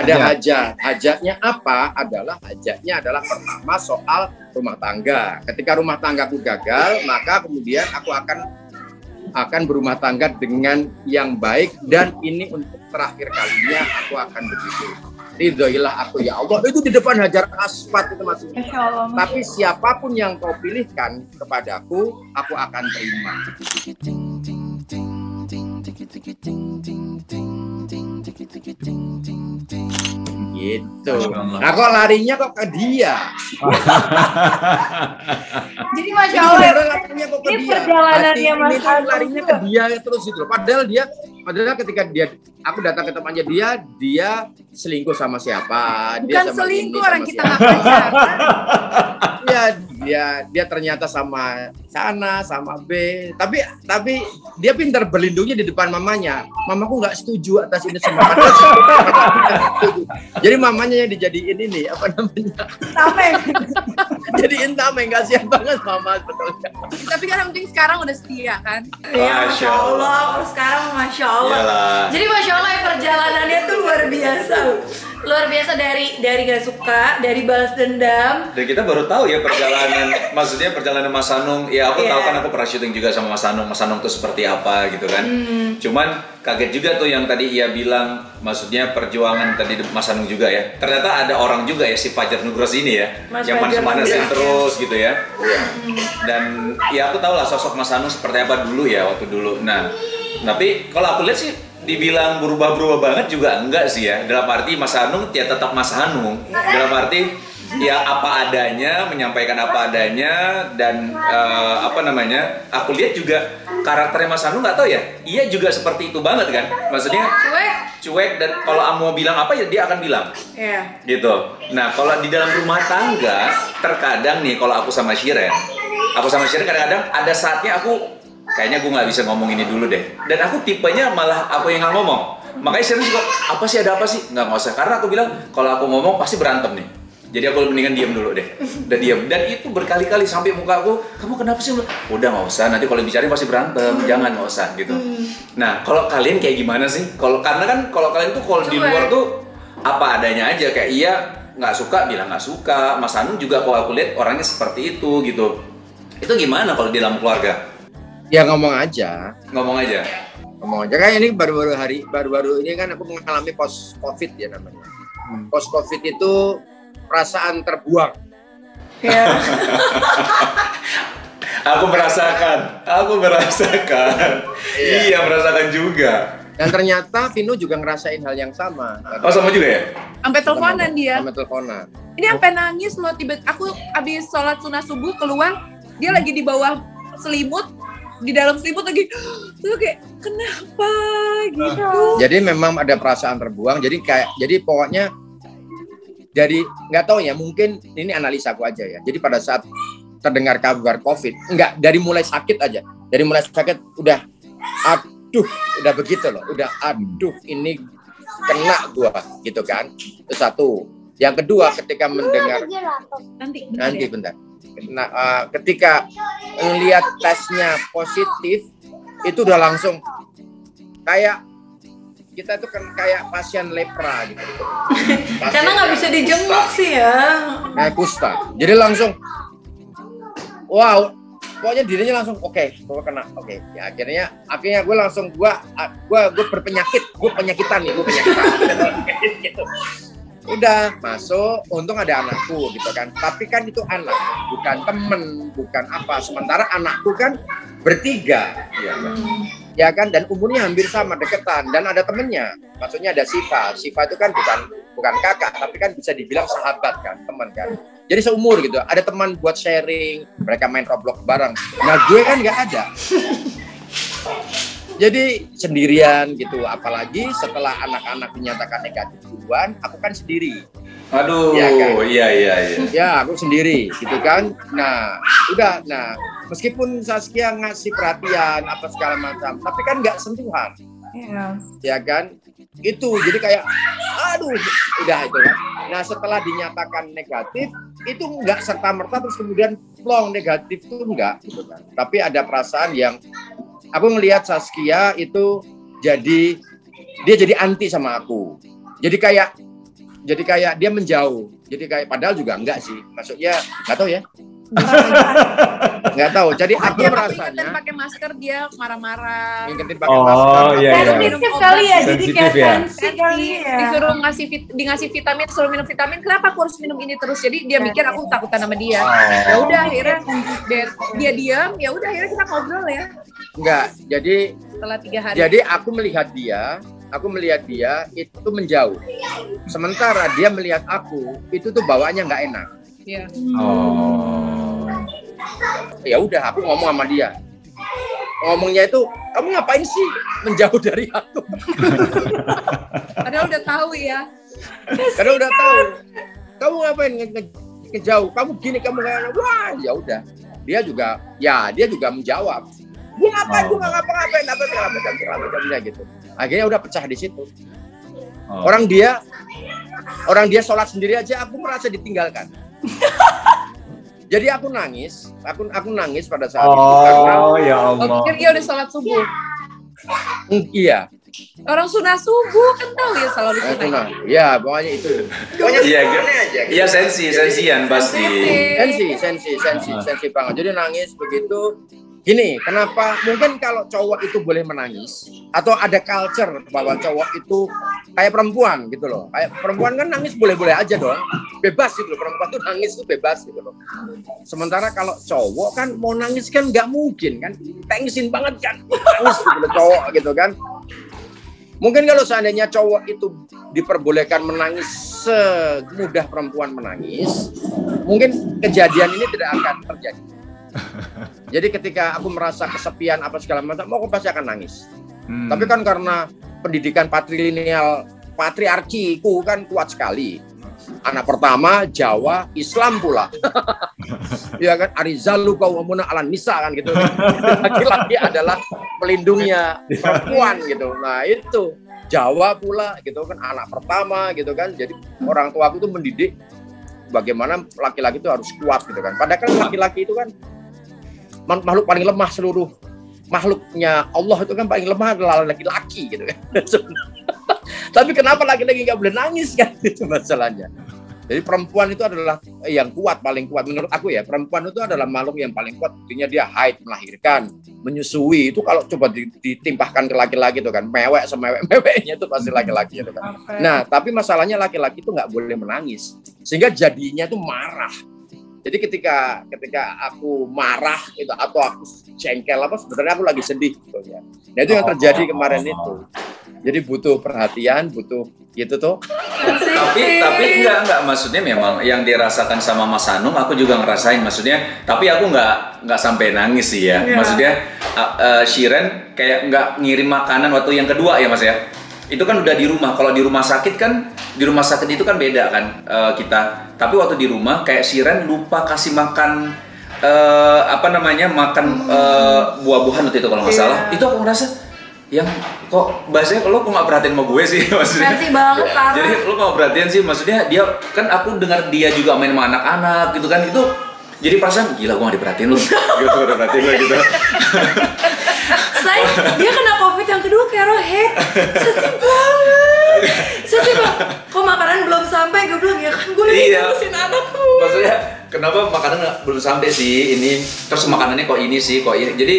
Ada hajat. Hajatnya apa? Adalah hajatnya adalah pertama soal rumah tangga. Ketika rumah tanggaku gagal, maka kemudian aku akan akan berumah tangga dengan yang baik dan ini untuk terakhir kalinya aku akan begitu. Ridhoilah aku ya Allah. Itu di depan hajar aswad itu maksudnya. Tapi siapa pun yang kau pilihkan kepadaku, aku akan terima. Gitu. Nah kok larinya kok ke dia? Jadi Masya Ini Allah. beneran larinya kok ke Ini dia. perjalanannya Hati Mas ini Hanung larinya ke dia terus itu. Padahal dia, padahal ketika dia, aku datang ke temannya dia, dia selingkuh sama siapa? Dia Bukan sama selingkuh ini, orang sama kita nggak pacaran. ya, dia dia ternyata sama sana sama B tapi tapi dia pintar berlindungnya di depan mamanya mamaku nggak setuju atas ini semua jadi mamanya yang dijadiin ini apa namanya Sampai. jadiin tameng kasihan banget mama sebetulnya Tapi kan yang penting sekarang udah setia kan. Ya, Masya Masya Allah. Sekarang Masya Allah. Iyalah. Jadi Masya Allah ya perjalanannya tuh luar biasa. Luar biasa dari dari gak suka, dari balas dendam. Dan kita baru tahu ya perjalanan, maksudnya perjalanan Mas Anung. Ya aku Iya. tahu kan aku pernah syuting juga sama Mas Anung. Mas Anung tuh seperti apa gitu kan. Cuman kaget juga tuh yang tadi ia bilang, maksudnya perjuangan tadi Mas Anung juga ya. Ternyata ada orang juga ya si Fajar Nugros ini ya, Mas yang manas-manasin Nugros, terus gitu ya. Dan ya aku tahu lah sosok Mas Anung seperti apa dulu ya waktu dulu. Nah, tapi kalau aku lihat sih dibilang berubah-berubah banget juga enggak sih ya. Dalam arti Mas Anung ya tetap Mas Anung. Dalam arti ya apa adanya, menyampaikan apa adanya dan eh, apa namanya? Aku lihat juga karakternya Mas Anung nggak tahu ya. Iya juga seperti itu banget kan. Maksudnya Cuek. cuek dan kalau mau bilang apa ya dia akan bilang Ya. gitu. Nah, kalau di dalam rumah tangga, terkadang nih kalau aku sama Shiren, aku sama Shiren kadang-kadang ada saatnya aku kayaknya gue nggak bisa ngomong ini dulu deh. Dan aku tipenya malah aku yang nggak ngomong. Makanya Shiren suka apa sih ada apa sih? Nggak nggak usah karena aku bilang kalau aku ngomong pasti berantem nih. Jadi aku mendingan diam dulu deh. Dan diam. Dan itu berkali-kali sampai muka aku, kamu kenapa sih? Udah nggak usah. Nanti kalau bicara pasti berantem. Jangan nggak usah gitu. Nah, kalau kalian kayak gimana sih? Kalau karena kan kalau kalian tuh kalau di luar tuh apa adanya aja kayak iya nggak suka bilang nggak suka Mas Anung juga kalau aku lihat orangnya seperti itu gitu itu gimana kalau di dalam keluarga ya ngomong aja ngomong aja ngomong aja kan ini baru-baru hari baru-baru ini kan aku mengalami post covid ya namanya post covid itu perasaan terbuang. Ya. aku merasakan aku merasakan. Iya. Merasakan juga. Dan ternyata Vino juga ngerasain hal yang sama. Oh sama juga ya? Sampai teleponan dia. sama teleponan. Ini sampai nangis loh tiba aku habis sholat sunnah subuh keluar dia lagi di bawah selimut di dalam selimut lagi tuh kayak kenapa? Gitu. jadi memang ada perasaan terbuang. Jadi kayak jadi pokoknya jadi nggak tahu ya mungkin ini analisa aku aja ya. Jadi pada saat terdengar kabar covid nggak dari mulai sakit aja. Dari mulai sakit udah aduh udah begitu loh. Udah aduh ini kena gua gitu kan. Itu satu. Yang kedua ketika mendengar Nanti bentar nanti ya. bentar. Nah, eh, ketika melihat tesnya positif itu udah langsung kayak kita itu kan kayak pasien lepra gitu. Pasien Karena nggak bisa dijenguk sih ya. kayak kusta. Jadi langsung wow. Pokoknya dirinya langsung oke gue kena oke. Ya akhirnya akhirnya gue langsung gue gue gue berpenyakit gue penyakitan nih gue penyakitan. Gitu. Udah masuk untung ada anakku gitu kan. Tapi kan itu anak bukan temen bukan apa. Sementara anakku kan bertiga. Ya kan ya kan? Dan umurnya hampir sama deketan. Dan ada temennya. Maksudnya ada Siva. Siva itu kan bukan bukan kakak tapi kan bisa dibilang sahabat kan teman kan. Jadi seumur gitu. Ada teman buat sharing mereka main Roblox bareng. Nah gue kan nggak ada. Jadi sendirian gitu. Apalagi setelah anak-anak dinyatakan negatif duluan aku kan sendiri. Aduh Iya kan? iya iya iya. Ya aku sendiri gitu kan? Nah udah. Nah meskipun Saskia ngasih perhatian apa segala macam tapi kan nggak sentuhan. Iya. ya kan? Itu jadi kayak aduh udah itu kan. Nah setelah dinyatakan negatif itu nggak serta merta terus kemudian plong negatif itu enggak gitu kan. Tapi ada perasaan yang aku melihat Saskia itu jadi dia jadi anti sama aku. Jadi kayak jadi kayak dia menjauh. Jadi kayak padahal juga enggak sih. Maksudnya nggak tahu ya nggak tahu jadi aku Dia merasanya ingetin pakai masker dia marah-marah. ngingetin pakai Oh, masker iya, iya. Sensitif kali ya, jadi Sensitif kayak ya. sensi kali ya. disuruh ngasih vit- di ngasih vitamin suruh minum vitamin kenapa aku harus minum ini terus jadi dia mikir aku takutan sama dia ya udah akhirnya dia, dia diam ya udah akhirnya kita ngobrol ya enggak jadi setelah tiga hari Jadi aku melihat dia, aku melihat dia itu menjauh. Sementara dia melihat aku, itu tuh bawaannya nggak enak. Iya. Oh. Ya udah, aku ngomong sama dia. Ngomongnya itu, kamu ngapain sih menjauh dari aku? padahal udah tahu ya. Karena udah tahu. Kamu ngapain nge- nge- jauh kamu gini kamu kayak wah ya udah. Dia juga ya dia juga menjawab. Gua ngapain? Gua nggak ngapa-ngapain? Apa segala macam segala macamnya gitu. Akhirnya udah pecah di situ. Oh. orang dia orang dia sholat sendiri aja aku merasa ditinggalkan jadi aku nangis aku aku nangis pada saat itu karena Oh ya Oh, Allah. pikir dia udah sholat subuh. mm, iya Orang sunah subuh kan tahu ya selalu itu disunah. nah ya pokoknya itu pokoknya Iya, semuanya aja gitu. Iya sensi, sensian pasti. sensi sensi sensi sensi banget jadi nangis begitu gini kenapa? Mungkin kalau cowok itu boleh menangis atau ada culture bahwa cowok itu kayak perempuan gitu loh. Kayak perempuan kan nangis boleh boleh aja dong. Bebas gitu loh perempuan tuh nangis tuh bebas gitu loh. Sementara kalau cowok kan mau nangis kan nggak mungkin kan. Tensin banget kan. Nangis gitu loh cowok gitu kan. Mungkin kalau seandainya cowok itu diperbolehkan menangis semudah perempuan menangis mungkin kejadian ini tidak akan terjadi. Jadi ketika aku merasa kesepian apa segala macam, aku pasti akan nangis. Hmm. Tapi kan karena pendidikan patrilineal patriarkiku kan kuat sekali. Anak pertama Jawa, Islam pula. ya kan Arizalu kaumuna ala nisa kan gitu. Laki-laki adalah pelindungnya perempuan gitu. Nah, itu Jawa pula gitu kan anak pertama gitu kan. Jadi orang tua aku tuh mendidik bagaimana laki-laki itu harus kuat gitu kan. Padahal kan laki-laki itu kan makhluk paling lemah seluruh makhluknya Allah itu kan paling lemah adalah laki-laki gitu kan. Tapi kenapa laki-laki nggak boleh nangis kan itu masalahnya. Jadi perempuan itu adalah yang kuat paling kuat menurut aku ya. Perempuan itu adalah makhluk yang paling kuat. Buktinya dia haid, melahirkan, menyusui itu kalau coba di- ditimpahkan ke laki-laki itu kan mewek semewek meweknya itu pasti laki-laki itu kan. Nah, tapi masalahnya laki-laki itu nggak boleh menangis, sehingga jadinya itu marah. Jadi ketika ketika aku marah itu atau aku jengkel apa sebenarnya aku lagi sedih gitu ya. Nah itu yang terjadi kemarin itu. Jadi butuh perhatian, butuh gitu tuh. tapi tapi enggak enggak maksudnya memang yang dirasakan sama Mas Hanum aku juga ngerasain maksudnya tapi aku nggak nggak sampai nangis sih ya Iya. maksudnya uh, uh, Shiren kayak nggak ngirim makanan waktu yang kedua ya Mas ya itu kan udah di rumah. Kalau di rumah sakit kan di rumah sakit itu kan beda kan uh, kita. Tapi waktu di rumah kayak Shiren lupa kasih makan uh, apa namanya makan uh, buah-buahan waktu itu kalau nggak Iya. salah. Itu aku ngerasa yang kok bahasanya lo kok nggak perhatiin sama gue sih? Maksudnya. Sensi banget parah. jadi lu mau perhatian sih? Maksudnya dia kan aku dengar dia juga main sama anak-anak gitu kan itu jadi perasaan gila gua gak diperhatiin lu. Gitu udah perhatiin lu gitu Say, dia kena covid yang kedua kayak rohit. Sedih banget. Sedih banget kok makanan belum sampai? Gue bilang ya kan gue lagi Iya. ngurusin anakku maksudnya kenapa makanan belum sampai sih? Ini terus makanannya kok ini sih kok ini? Jadi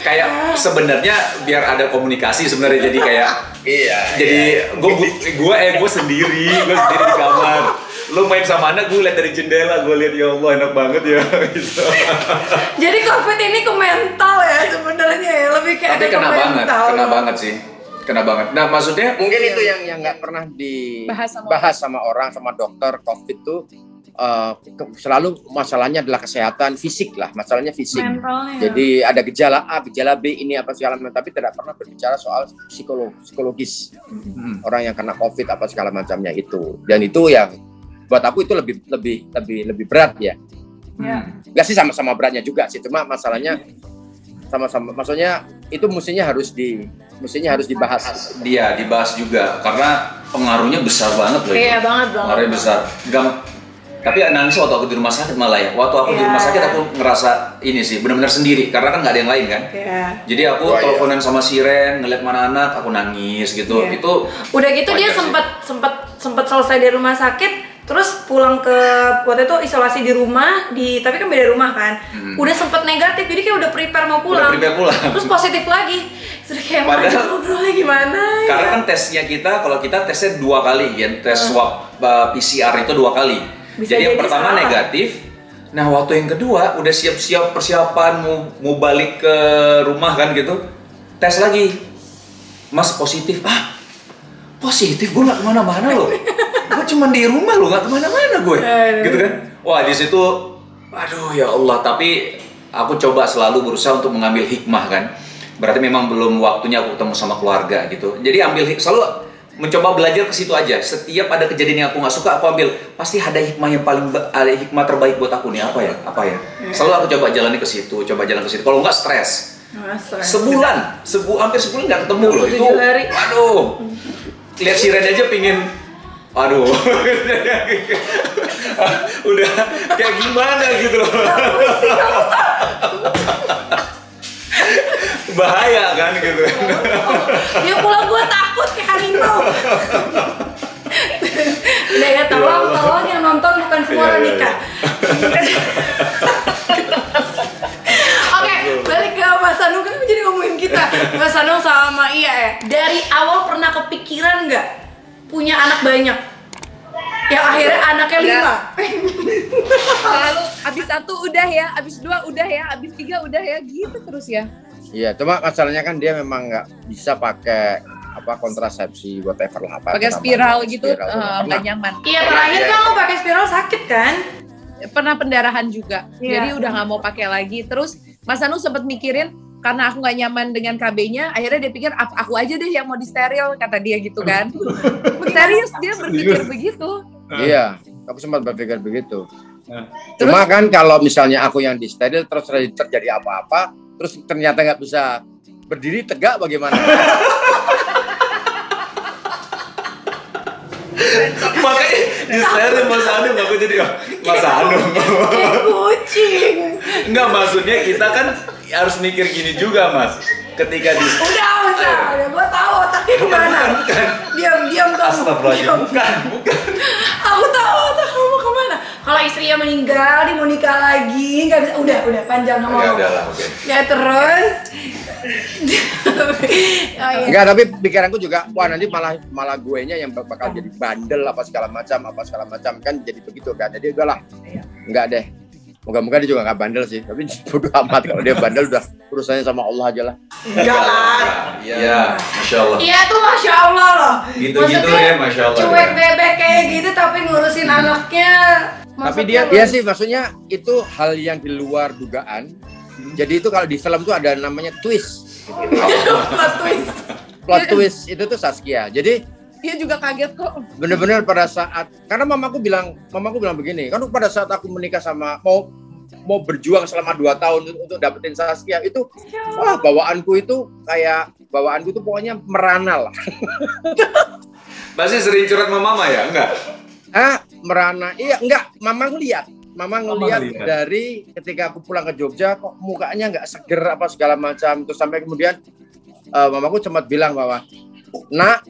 kayak sebenarnya biar ada komunikasi sebenarnya jadi kayak Iya. jadi gua gua eh gua sendiri gua sendiri di kamar lu main sama anak gue liat dari jendela gue liat ya Allah enak banget ya. Gitu jadi covid ini ke mental ya sebenarnya ya lebih kayak tapi kena ke banget mental. kena banget sih. Kena banget. Nah maksudnya Mungkin itu yang yang nggak pernah dibahas Bahas sama sama orang sama dokter COVID tuh ke- selalu masalahnya adalah kesehatan fisik lah, masalahnya fisik. mentalnya. Jadi ada gejala A, gejala B ini apa segala macam, tapi tidak pernah berbicara soal psikolog, psikologis. Hmm, orang yang kena COVID apa segala macamnya itu. Dan itu yang buat aku itu lebih lebih lebih lebih berat ya. Ya. Enggak sih sama-sama beratnya juga sih, cuma masalahnya sama-sama. Maksudnya itu mestinya harus di mestinya harus dibahas. dia dibahas juga karena pengaruhnya besar banget loh iya banget banget pengaruhnya besar Gam tapi nangis waktu aku di rumah sakit malah ya waktu aku di Iya. rumah sakit aku ngerasa ini sih benar-benar sendiri karena kan nggak ada yang lain kan Iya. jadi aku iya. teleponan sama Siren ngeliat mana anak aku nangis gitu Iya. itu Udah gitu dia sih. sempat sempat sempat selesai dari rumah sakit, terus pulang ke waktu itu isolasi di rumah di tapi kan beda rumah kan. Udah sempat negatif, jadi kayak udah prepare mau pulang. Hmm. prepare pulang. Terus positif lagi. Terus kayak Padahal- ngobrolnya gimana karena ya? kan tesnya kita kalau kita tesnya dua kali ya tes swab uh, PCR itu dua kali Bisa jadi yang jadi pertama salah. negatif nah waktu yang kedua udah siap-siap persiapan mau mau balik ke rumah kan gitu tes lagi mas positif ah positif gue nggak ke mana-mana loh gue cuma di rumah loh nggak ke mana-mana gue Aduh. gitu kan wah di situ aduh ya Allah tapi aku coba selalu berusaha untuk mengambil hikmah kan berarti memang belum waktunya aku ketemu sama keluarga gitu jadi ambil selalu mencoba belajar ke situ aja. Setiap ada kejadian yang aku nggak suka, aku ambil. Pasti ada hikmah yang paling ada hikmah terbaik buat aku nih apa ya? Apa ya? Selalu aku coba jalani ke situ, coba jalan ke situ. Kalau nggak stres, Nah, sebulan, sebu hampir sebulan nggak ketemu loh itu. 27 hari. Aduh, lihat si Ren aja pingin. Aduh, udah kayak gimana gitu loh. Bahaya kan gitu. Dia pulang gue takut kayak harimau. Udah ya tolong, tolong yang nonton bukan semua orang Iya, iya, nikah. Anung kan jadi ngomongin kita. Mas Anung sama Iya ya. Dari awal pernah kepikiran nggak punya anak banyak? Yang akhirnya anaknya lima. Lalu abis satu udah ya, abis dua udah ya, abis tiga udah ya, gitu terus ya. Iya, cuma masalahnya kan dia memang nggak bisa pakai apa kontrasepsi whatever lah apa. Pakai namanya. spiral gitu, Spiral, eh, nggak nyaman. Iya terakhir kan lo pakai spiral sakit kan? Pernah pendarahan juga, Iya. jadi udah nggak mau pakai lagi. Terus Mas Anu sempat mikirin karena aku nggak nyaman dengan KB-nya, akhirnya dia pikir "Ap- aku aja deh yang mau di steril kata dia gitu kan. Serius dia berpikir begitu. Iya, aku sempat berpikir begitu. Nah. Cuma kan kalau misalnya aku yang di steril terus terjadi apa-apa, terus ternyata nggak bisa berdiri tegak bagaimana? Makanya di steril Mas Anung aku jadi oh, Mas. Kayak kucing. Enggak maksudnya kita kan harus mikir gini juga Mas. Ketika di Udah, udah, udah. Gue tahu otaknya ke mana. Diam, diam kamu. Astagfirullahaladzim, bukan, bukan. Aku tahu otak kamu ke mana. Kalau istrinya meninggal, dia mau nikah lagi, nggak bisa. Udah, udah panjang nggak mau. Ya udahlah, oke. Ya terus. oh, iya. Enggak, tapi pikiranku juga, wah nanti malah malah gue nya yang bakal jadi bandel apa segala macam, apa segala macam kan jadi begitu kan. Jadi udahlah, enggak deh. Moga-moga dia juga nggak bandel sih, tapi bodo amat kalau dia bandel udah urusannya sama Allah aja lah. Enggak lah. Iya, Masya Allah. Iya tuh masya Allah loh. Gitu-gitu Maksudnya, ya, Masya Allah. Cuek bebek kayak gitu tapi ngurusin anaknya. Tapi dia, Maksudnya dia sih maksudnya itu hal yang di luar dugaan. Jadi itu kalau di film tuh ada namanya twist. plot twist. Plot twist itu tuh Saskia. Jadi Dia juga kaget kok. bener-bener pada saat karena mamaku bilang mamaku bilang begini kan pada saat aku menikah sama mau mau berjuang selama dua tahun untuk, untuk dapetin Saskia itu wah bawaanku itu kayak bawaanku itu pokoknya merana lah Pasti sering curhat sama mama ya? Enggak? ah merana iya enggak mama ngeliat mama ngeliat ngeliat. dari ketika aku pulang ke Jogja kok mukanya nggak seger apa segala macam terus sampai kemudian eh, mamaku sempat bilang bahwa nak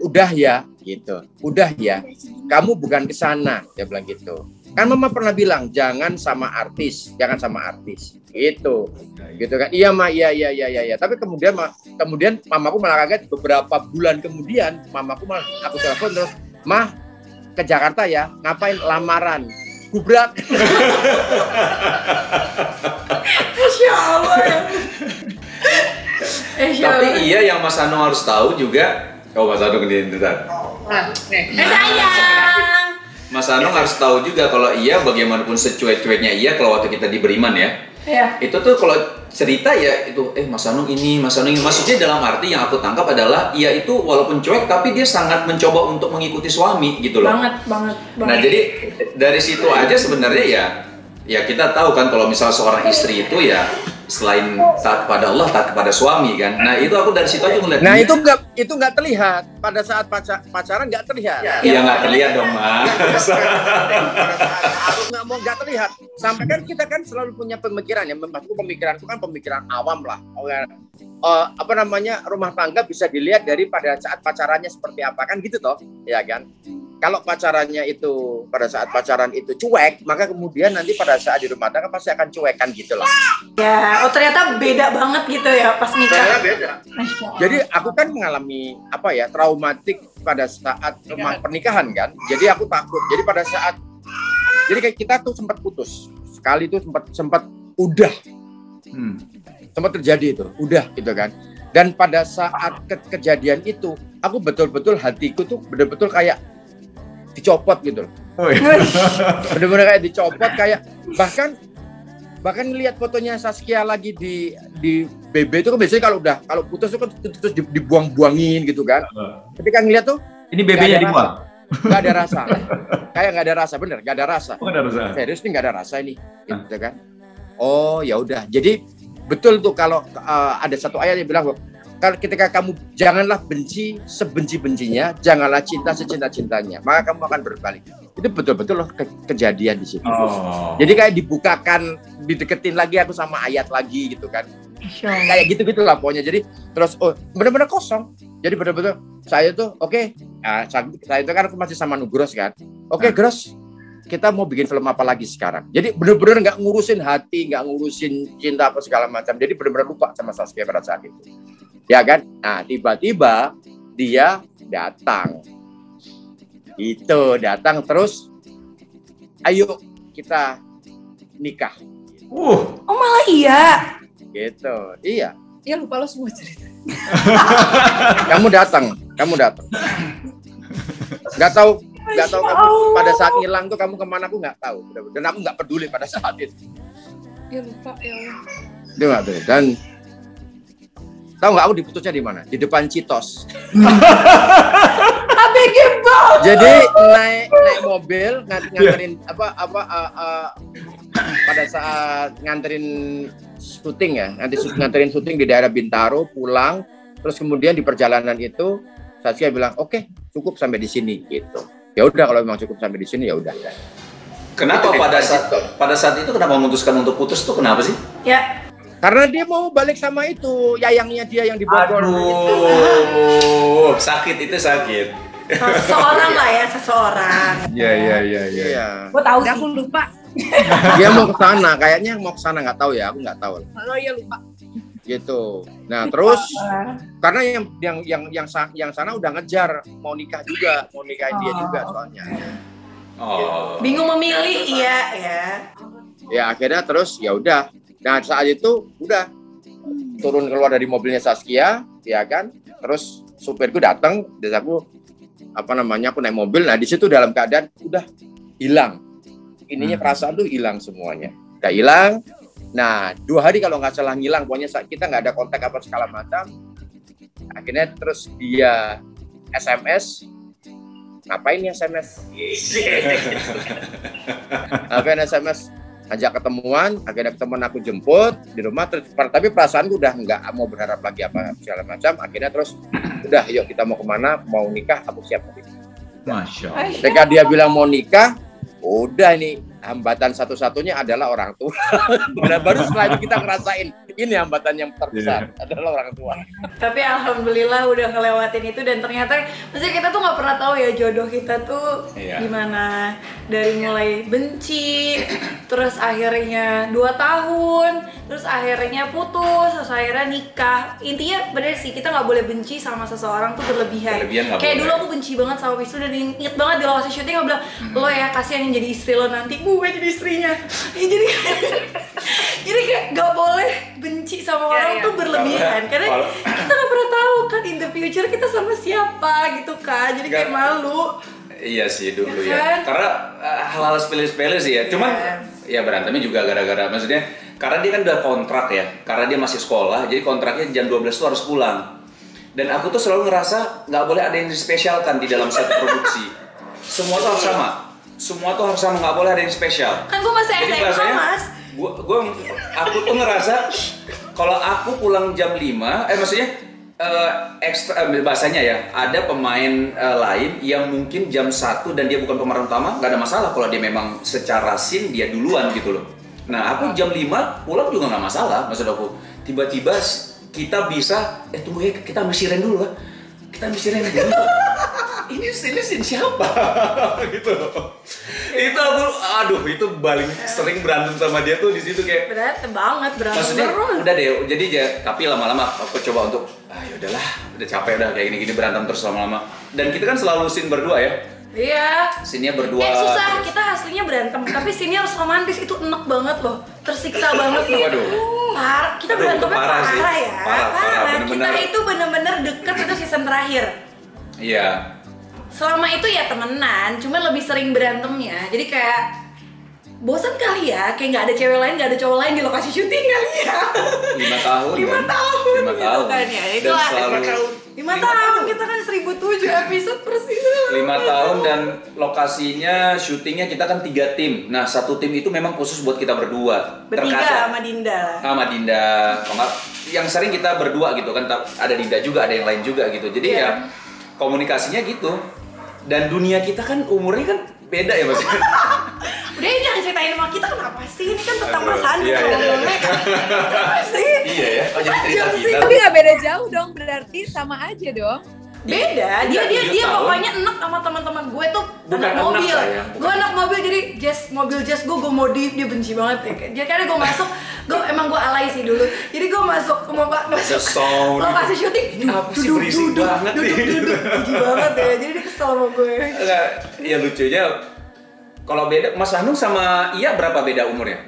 udah ya. Gitu. Udah ya. Kamu bukan ke sana. Dia bilang gitu. Kan mama pernah bilang jangan sama artis jangan sama artis. Gitu. Gitu kan. Iya ma. Iya iya iya iya iya. tapi kemudian ma, kemudian mamaku malah kaget. Beberapa bulan kemudian mamaku malah aku telepon terus mah ke Jakarta ya. Ngapain? Lamaran. Gubrak. Masya Allah. Ya. Tapi iya yang Mas Anung harus tahu juga Oh Mas Anung ini bentar. Nah, nih. Eh, sayang. Mas Anung harus tahu juga kalau iya bagaimanapun secuek-cueknya iya kalau waktu kita di Beriman ya Ya. itu tuh kalau cerita ya itu eh Mas Anung ini Mas Anung ini maksudnya dalam arti yang aku tangkap adalah ia itu walaupun cuek tapi dia sangat mencoba untuk mengikuti suami gitu loh Banget, banget, banget. Nah jadi dari situ aja sebenarnya ya ya kita tahu kan kalau misal seorang istri itu ya selain taat kepada Allah taat kepada suami kan. Nah itu aku dari situ aja ngeliat. nah dia- itu nggak itu nggak terlihat pada saat paca- pacaran nggak terlihat Iya nggak terlihat dong mas. saat nggak mau nggak terlihat sampai kan kita kan selalu punya pemikiran ya maksudku pemikiranku kan pemikiran awam lah Oh, ya. Eh, apa namanya rumah tangga bisa dilihat dari pada saat pacarannya seperti apa kan gitu toh ya kan kalau pacarannya itu pada saat pacaran itu cuek maka kemudian nanti pada saat di rumah tangga pasti akan cuek kan gitu loh. Ya, oh ternyata beda banget gitu ya pas nikah. Saya beda. Jadi aku kan mengalami apa ya traumatik pada saat rumah pernikahan kan. Jadi aku takut. Jadi pada saat jadi kayak kita tuh sempat putus. Sekali tuh sempat sempat udah. Hmm. sempat terjadi itu udah gitu kan. Dan pada saat ke- kejadian itu aku betul-betul hatiku tuh betul-betul kayak dicopot gitu loh Oh, iya. bener-bener kayak dicopot kayak bahkan bahkan lihat fotonya Saskia lagi di di BB itu kan biasanya kalau udah kalau putus itu kan terus di- dibuang-buangin gitu kan. Tapi kan ngeliat tuh Ini BB-nya dibuang. nggak ada rasa. Kayak nggak ada rasa bener, nggak ada rasa. Oh, ada rasa. Serius nih nggak ada rasa ini, gitu kan? Oh ya udah. Jadi betul tuh kalau uh, ada satu ayat yang bilang kalau ketika kamu janganlah benci sebenci bencinya, janganlah cinta secinta cintanya, maka kamu akan berbalik. Itu betul-betul loh ke- kejadian di situ. Oh. Jadi kayak dibukakan, dideketin lagi aku sama ayat lagi gitu kan. Kayak gitu-gitu lah pokoknya. Jadi terus oh benar-benar kosong. Jadi benar-benar saya tuh oke, ah, saat- saya itu kan aku masih sama Nugros kan. Oke, Gros, kita mau bikin film apa lagi sekarang? Jadi benar-benar nggak ngurusin hati, nggak ngurusin cinta apa segala macam. Jadi benar-benar lupa sama Saskia pada saat itu. Ya kan? Nah, tiba-tiba dia datang. Itu datang terus ayo kita nikah Uh, Oh malah iya. gitu. Iya. Ya lupa lo semua cerita. kamu datang, kamu datang. Nggak tahu, nggak tahu kamu pada saat hilang tuh kamu ke mana aku nggak tahu. Dan aku nggak peduli pada saat itu. Ya lupa ya Allah. Itu. Dan tahu nggak aku diputusnya di mana? Di depan Citos. Jadi naik naik mobil ngan- nganterin apa apa uh, uh, pada saat nganterin syuting ya, nanti nganterin syuting di daerah Bintaro, pulang, terus kemudian di perjalanan itu Saskia bilang, oke cukup sampai di sini gitu. Ya udah kalau memang cukup sampai di sini ya udah. kenapa pada saat pada saat itu kenapa memutuskan untuk putus tuh kenapa sih? Ya, Karena dia mau balik sama itu yayangnya dia yang di Bogor. Aduh, sakit itu sakit. seseorang lah ya, seseorang. Iya iya iya iya. Iya. Gue tahu sih. aku lupa. Dia mau ke sana, kayaknya mau ke sana nggak tahu ya, aku nggak tahu Lo ya lupa. gitu. Nah terus karena yang yang yang yang sa- yang sana udah ngejar mau nikah juga mau nikahin dia juga soalnya Oh. Bingung memilih, iya ya. ya akhirnya terus ya udah nah saat itu udah turun keluar dari mobilnya Saskia ya kan? Terus supirku datang dan aku apa namanya aku naik mobil. Nah di situ dalam keadaan udah hilang. Ininya Hmm. perasaan tuh hilang semuanya. Udah hilang. Nah dua hari kalau nggak salah hilang pokoknya kita nggak ada kontak apa segala macam. Akhirnya terus dia SMS ngapain nih SMS ngapain SMS ajak ketemuan akhirnya ketemuan aku jemput di rumah terus tapi perasaanku udah nggak mau berharap lagi apa segala macam. Akhirnya terus udah yuk kita mau ke mana? Mau nikah? Aku siap Masya Allah. ketika dia bilang mau nikah udah ini hambatan satu-satunya adalah orang tua. Baru setelah itu kita ngerasain ini hambatan yang terbesar adalah orang tua Tapi alhamdulillah udah ngelewatin itu dan ternyata maksudnya kita tuh nggak pernah tahu ya jodoh kita tuh Iya. gimana dari mulai benci, terus akhirnya dua tahun, terus akhirnya putus, terus akhirnya nikah. Intinya bener sih kita nggak boleh benci sama seseorang tuh berlebihan. Berlebihan Kayak boleh. dulu aku benci banget sama Wisnu dan inget banget di lokasi syuting aku bilang lo ya kasihan yang jadi istri lo nanti gue jadi istrinya. Ya, jadi jadi kayak nggak boleh benci sama Iya, orang iya. tuh berlebihan karena Kalau- kita nggak pernah tahu kan in the future kita sama siapa gitu kan jadi kayak Nggak. malu Iya sih dulu Ya ya. kan? Karena uh, hal-hal sepele-sepele sih ya. Cuman Iya. ya berantemnya juga gara-gara maksudnya karena dia kan udah kontrak ya. Karena dia masih sekolah, jadi kontraknya jam 12 tuh harus pulang. Dan aku tuh selalu ngerasa nggak boleh ada yang dispesialkan di dalam set produksi. Semua tuh harus sama. Semua tuh harus sama, nggak boleh ada yang spesial. kan gue masih SMA mas gua, gua, aku tuh ngerasa kalau aku pulang jam 5, eh maksudnya eh, ekstra eh, bahasanya ya, ada pemain eh, lain yang mungkin jam 1 dan dia bukan pemeran utama, nggak ada masalah kalau dia memang secara scene dia duluan gitu loh. Nah, aku jam 5 pulang juga nggak masalah, maksud aku. Tiba-tiba kita bisa, eh tunggu ya, kita mesirin dulu lah. Kita mesirin dulu. Ini ini scene siapa gitu itu aku aduh itu paling sering berantem sama dia tuh di situ kayak berantem banget berantem maksudnya terus udah deh jadi ya tapi lama-lama aku coba untuk ah yaudahlah udah capek udah kayak gini-gini berantem terus lama-lama dan kita kan selalu scene berdua ya iya scene-nya berdua Eh susah, terus. kita aslinya berantem, tapi sini harus romantis itu enek banget loh, tersiksa banget loh. Waduh. Parah, kita Aduh, berantemnya parah parah, sih. ya, Parah, parah, Kita bener-bener. itu bener-bener deket itu season terakhir. iya Selama itu ya temenan, cuma lebih sering berantemnya. Jadi kayak bosan kali ya kayak nggak ada cewek lain nggak ada cowok lain di lokasi syuting kali ya. Lima tahun lima kan? tahun lima gitu tahun. kan ya. Itu dan lah selalu lima tahun kita kan 1007 episode persis lima tahun dan lokasinya syutingnya kita kan tiga tim. Nah satu tim itu memang khusus buat kita berdua. Bertiga sama Dinda. Sama Dinda. Yang sering kita berdua gitu kan ada Dinda juga ada yang lain juga gitu. Jadi Iya. ya komunikasinya gitu dan dunia kita kan umurnya kan beda ya mas? Udah ini jangan ceritain sama kita kenapa sih? Ini kan tentang Aduh, Mas Handu iya, iya, ngomongnya. Kenapa sih? Iya ya. Oh, jadi cerita kita. Tapi nggak beda jauh dong, berarti sama aja dong. Beda dia dia dia tahun. pokoknya enak sama teman-teman gue tuh Bukan anak enak, mobil bukan. gue anak mobil jadi jazz mobil jazz gue gue modif dia benci banget ya jadi karena gue masuk gue emang gue alay sih dulu jadi gue masuk ke mau masuk sound. lokasi syuting Apa sih berisik banget duduk nih? duduk benci banget ya jadi dia kesel sama gue Enggak, ya lucunya kalau beda Mas Hanung sama Iya berapa beda umurnya?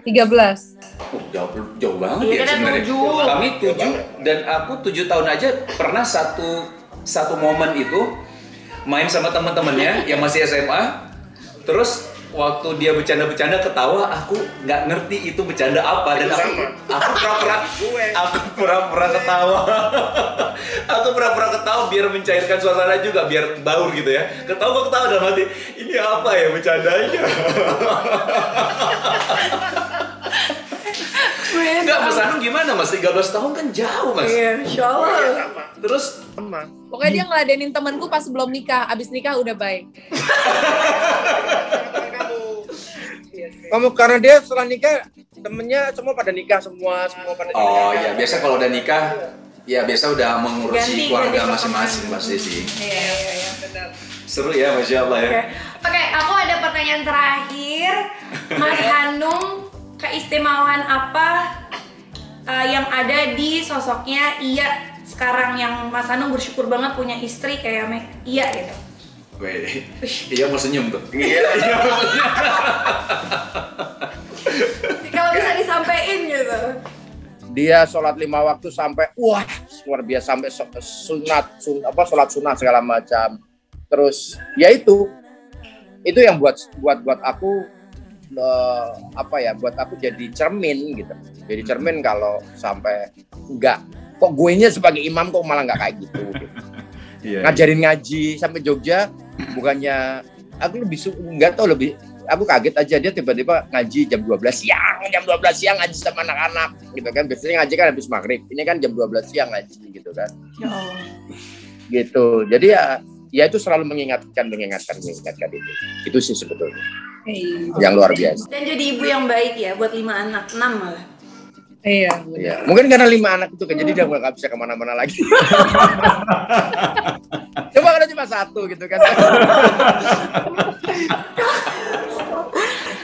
13. Oh, jauh jauh banget Iya, ya kita sebenarnya. Kami tujuh dan aku tujuh tahun aja pernah satu satu momen itu main sama teman-temannya yang masih SMA. Terus waktu dia bercanda-bercanda ketawa, aku nggak ngerti itu bercanda apa dan aku aku pura-pura aku pura-pura ketawa. aku pura-pura ketawa biar mencairkan suasana juga, biar baur gitu ya. Ketawa ketawa dalam hati, ini apa ya bercandanya? Enggak, Mas Anung gimana Mas? 13 tahun kan jauh Mas. iya insya Allah Terus Pokoknya dia ngeladenin temanku pas belum nikah, abis nikah udah baik. Kamu karena dia setelah nikah temennya semua pada nikah semua semua pada nikah. Oh iya, biasa kalau udah nikah ya biasa udah mengurusi Ganti, keluarga masing-masing pasti sih. iya iya iya benar Seru ya Masya Allah ya. Oke, Oke, aku ada pertanyaan terakhir. Mas Hanung, keistimewaan apa uh, yang ada di sosoknya Iya sekarang yang Mas Hanung bersyukur banget punya istri kayak Mek Iya gitu. Weh, iya mau senyum tuh. Iya, iya mau senyum. Kalau bisa disampaikan gitu. Dia sholat lima waktu sampai wah luar biasa sampai sunat sun, apa sholat sunat segala macam. Terus ya itu itu yang buat buat buat aku eh, apa ya buat aku jadi cermin gitu. Jadi cermin kalau sampai enggak kok gue nya sebagai imam kok malah nggak kayak gitu. gitu. Iya. ngajarin ngaji sampai Jogja bukannya aku lebih nggak tahu lebih aku kaget aja dia tiba-tiba ngaji jam 12 siang jam 12 siang ngaji sama anak-anak gitu kan biasanya ngaji kan habis maghrib ini kan jam 12 siang ngaji gitu kan Ya Allah. gitu jadi ya ya itu selalu mengingatkan mengingatkan mengingatkan itu itu sih sebetulnya yang luar biasa Dan jadi ibu yang baik ya buat lima anak, enam malah. Iya. Iya. mungkin karena lima anak itu kan jadi dia nggak bisa ke mana-mana lagi coba kalau cuma satu gitu kan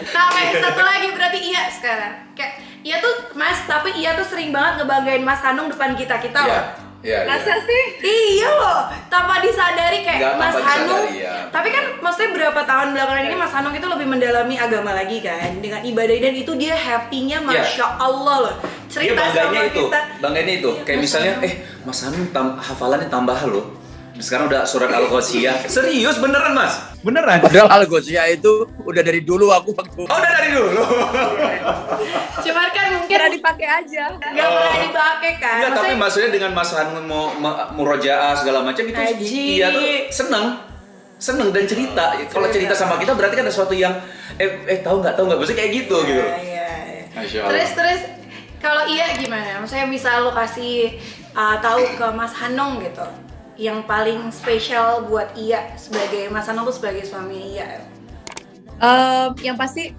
Nah, kayak satu lagi berarti iya sekarang. Kayak iya tuh Mas, tapi iya tuh sering banget ngebanggain Mas Hanung depan kita kita Iya. loh. Iya, iya. Masa sih? Iya loh, tanpa disadari kayak Nggak Mas tanpa Hanung. disadari, ya. Tapi kan maksudnya berapa tahun belakangan ini Mas Hanung itu lebih mendalami agama lagi kan dengan ibadah dan itu dia happy-nya Iya. masya Allah loh. Dia Cerita bangganya sama itu, kita. bangganya itu. Iya, Kayak Mas misalnya, Hanung. eh Mas Hanung tam- hafalannya tambah loh. Sekarang udah surat Al-Ghosiyah. Serius beneran Mas? Beneran? Padahal Al-Ghosiyah itu udah dari dulu aku waktu Oh udah dari dulu. Cuman kan mungkin Kira dipakai aja. nggak pernah dipakai kan. Enggak, tapi Maksudnya maksudnya dengan Mas Hanung mau ma- murojaah segala macam itu Haji. iya tuh seneng. Seneng dan cerita. Kalau cerita sama kita berarti kan ada sesuatu yang eh eh tahu nggak tahu nggak maksudnya kayak gitu gitu. Iya, iya, iya. Terus terus kalau iya gimana? Maksudnya bisa lo kasih uh, tahu ke Mas Hanung gitu yang paling spesial buat Iya sebagai Mas tuh sebagai suami Iya. Em, yang pasti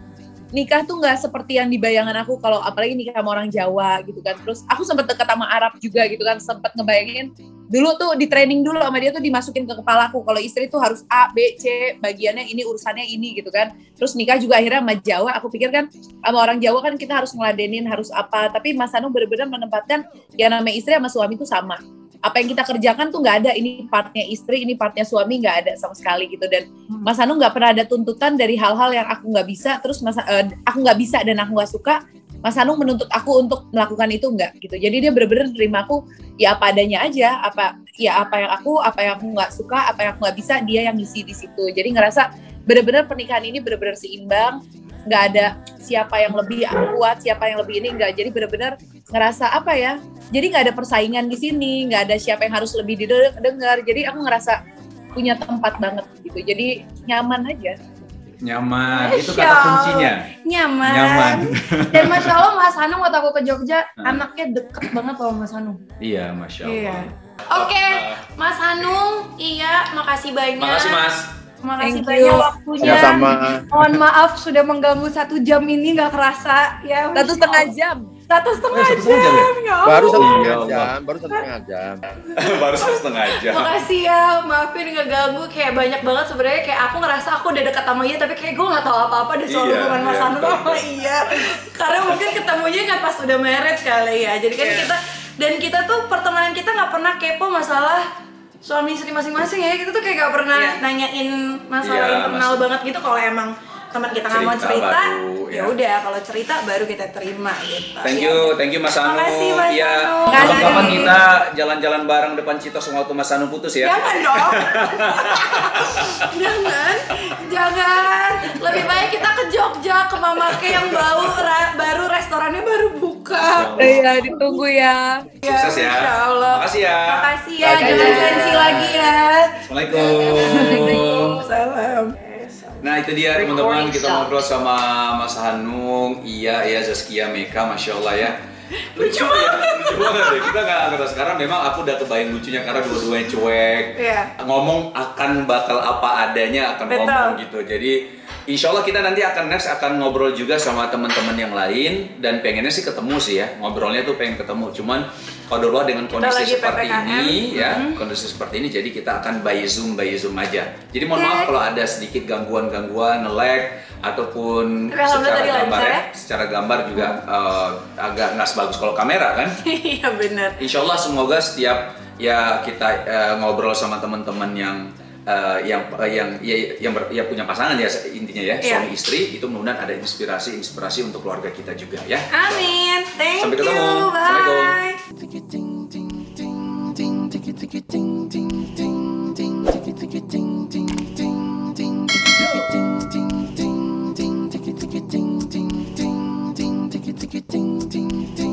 nikah tuh nggak seperti yang di bayangan aku kalau apalagi nikah sama orang Jawa gitu kan. Terus aku sempet deket sama Arab juga gitu kan sempet ngebayangin dulu tuh di training dulu sama dia tuh dimasukin ke kepalaku kalau istri tuh harus A B C bagiannya ini urusannya ini gitu kan. Terus nikah juga akhirnya sama Jawa. Aku pikir kan sama orang Jawa kan kita harus ngeladenin harus apa. Tapi Mas Hanung bener-bener menempatkan yang namanya istri sama suami itu sama apa yang kita kerjakan tuh nggak ada. Ini partnya istri ini partnya suami nggak ada sama sekali gitu. Dan Mas Hanung nggak pernah ada tuntutan dari hal-hal yang aku nggak bisa. Terus Mas eh, aku nggak bisa dan aku nggak suka. Mas Hanung menuntut aku untuk melakukan itu nggak gitu. Jadi dia bener-bener terima aku ya apa adanya aja. Apa ya apa yang aku apa yang aku nggak suka apa yang aku nggak bisa dia yang ngisi di situ. Jadi ngerasa bener-bener pernikahan ini bener-bener seimbang nggak ada siapa yang lebih kuat siapa yang lebih ini nggak jadi benar-benar ngerasa apa ya jadi nggak ada persaingan di sini nggak ada siapa yang harus lebih didengar jadi aku ngerasa punya tempat banget gitu jadi nyaman aja Nyaman, itu kata kuncinya. Nyaman. Nyaman. Dan Masya Allah Mas Hanung waktu aku ke Jogja, Hah? anaknya deket banget sama Mas Hanung. Iya, masya Allah. Iya. Oke, Mas Hanung, iya, makasih banyak. Makasih mas. Makasih Thank banyak you. waktunya. Sama-sama. Mohon maaf sudah mengganggu satu jam ini nggak kerasa ya. satu setengah jam Satu setengah Eh, satu setengah jam jam. ya Baru satu setengah jam, baru satu setengah jam. Baru satu setengah jam. Makasih ya, maafin ngeganggu kayak banyak banget sebenarnya kayak aku ngerasa aku udah dekat sama Iya tapi kayak gue nggak tahu apa-apa deh soal Iya, hubungan Mas iya, betul, sama Iya. Karena mungkin ketemunya kan pas udah married kali ya. Jadi kan Iya. kita dan kita tuh pertemanan kita nggak pernah kepo masalah suami istri masing-masing ya kita tuh kayak gak pernah Iya. nanyain masalah Iya, internal mas- banget gitu kalau emang teman kita nggak mau Cerita ya ya. udah kalau cerita baru kita terima gitu Thank Ya. you, thank you Mas Anu. Makasih, Mas Iya, Anu. kapan-kapan Makasih. kita jalan-jalan bareng depan Citos waktu Mas Anu putus ya. Jangan dong. jangan, jangan. Lebih baik kita ke Jogja ke Mamake yang bau ra- baru restorannya baru buka. iya ditunggu ya Sukses ya. Insya Allah. Makasih ya. Makasih ya, jangan sensi lagi ya. Assalamualaikum. Salam. Nah itu dia teman-teman kita ngobrol sama Mas Hanung, Iya ya Zaskia Meka, masya Allah ya. Lucu ya, lucu banget deh. Kita nggak ngerasa sekarang memang aku udah kebayang lucunya karena dua-duanya cuek. Iya. Ngomong akan bakal apa adanya akan Betul. ngomong gitu. Jadi Insya Allah kita nanti akan next akan ngobrol juga sama teman-teman yang lain dan pengennya sih ketemu sih ya ngobrolnya tuh pengen ketemu cuman kalau dengan kondisi seperti PPKM. ini ya Mhm. kondisi seperti ini jadi kita akan by zoom by zoom aja jadi mohon Oke. maaf kalau ada sedikit gangguan-gangguan nge-lag ataupun Tapi secara gambar ya ya. secara gambar juga eh, agak nggak sebagus kalau kamera kan Iya benar. Insya Allah semoga setiap ya kita eh, ngobrol sama teman-teman yang uh, yang uh, yang ya, yang, ber, ya punya pasangan ya intinya ya yeah. suami istri itu mudah-mudahan ada inspirasi inspirasi untuk keluarga kita juga ya. Amin. Thank Sampai ketemu. You. Bye. Assalamualaikum.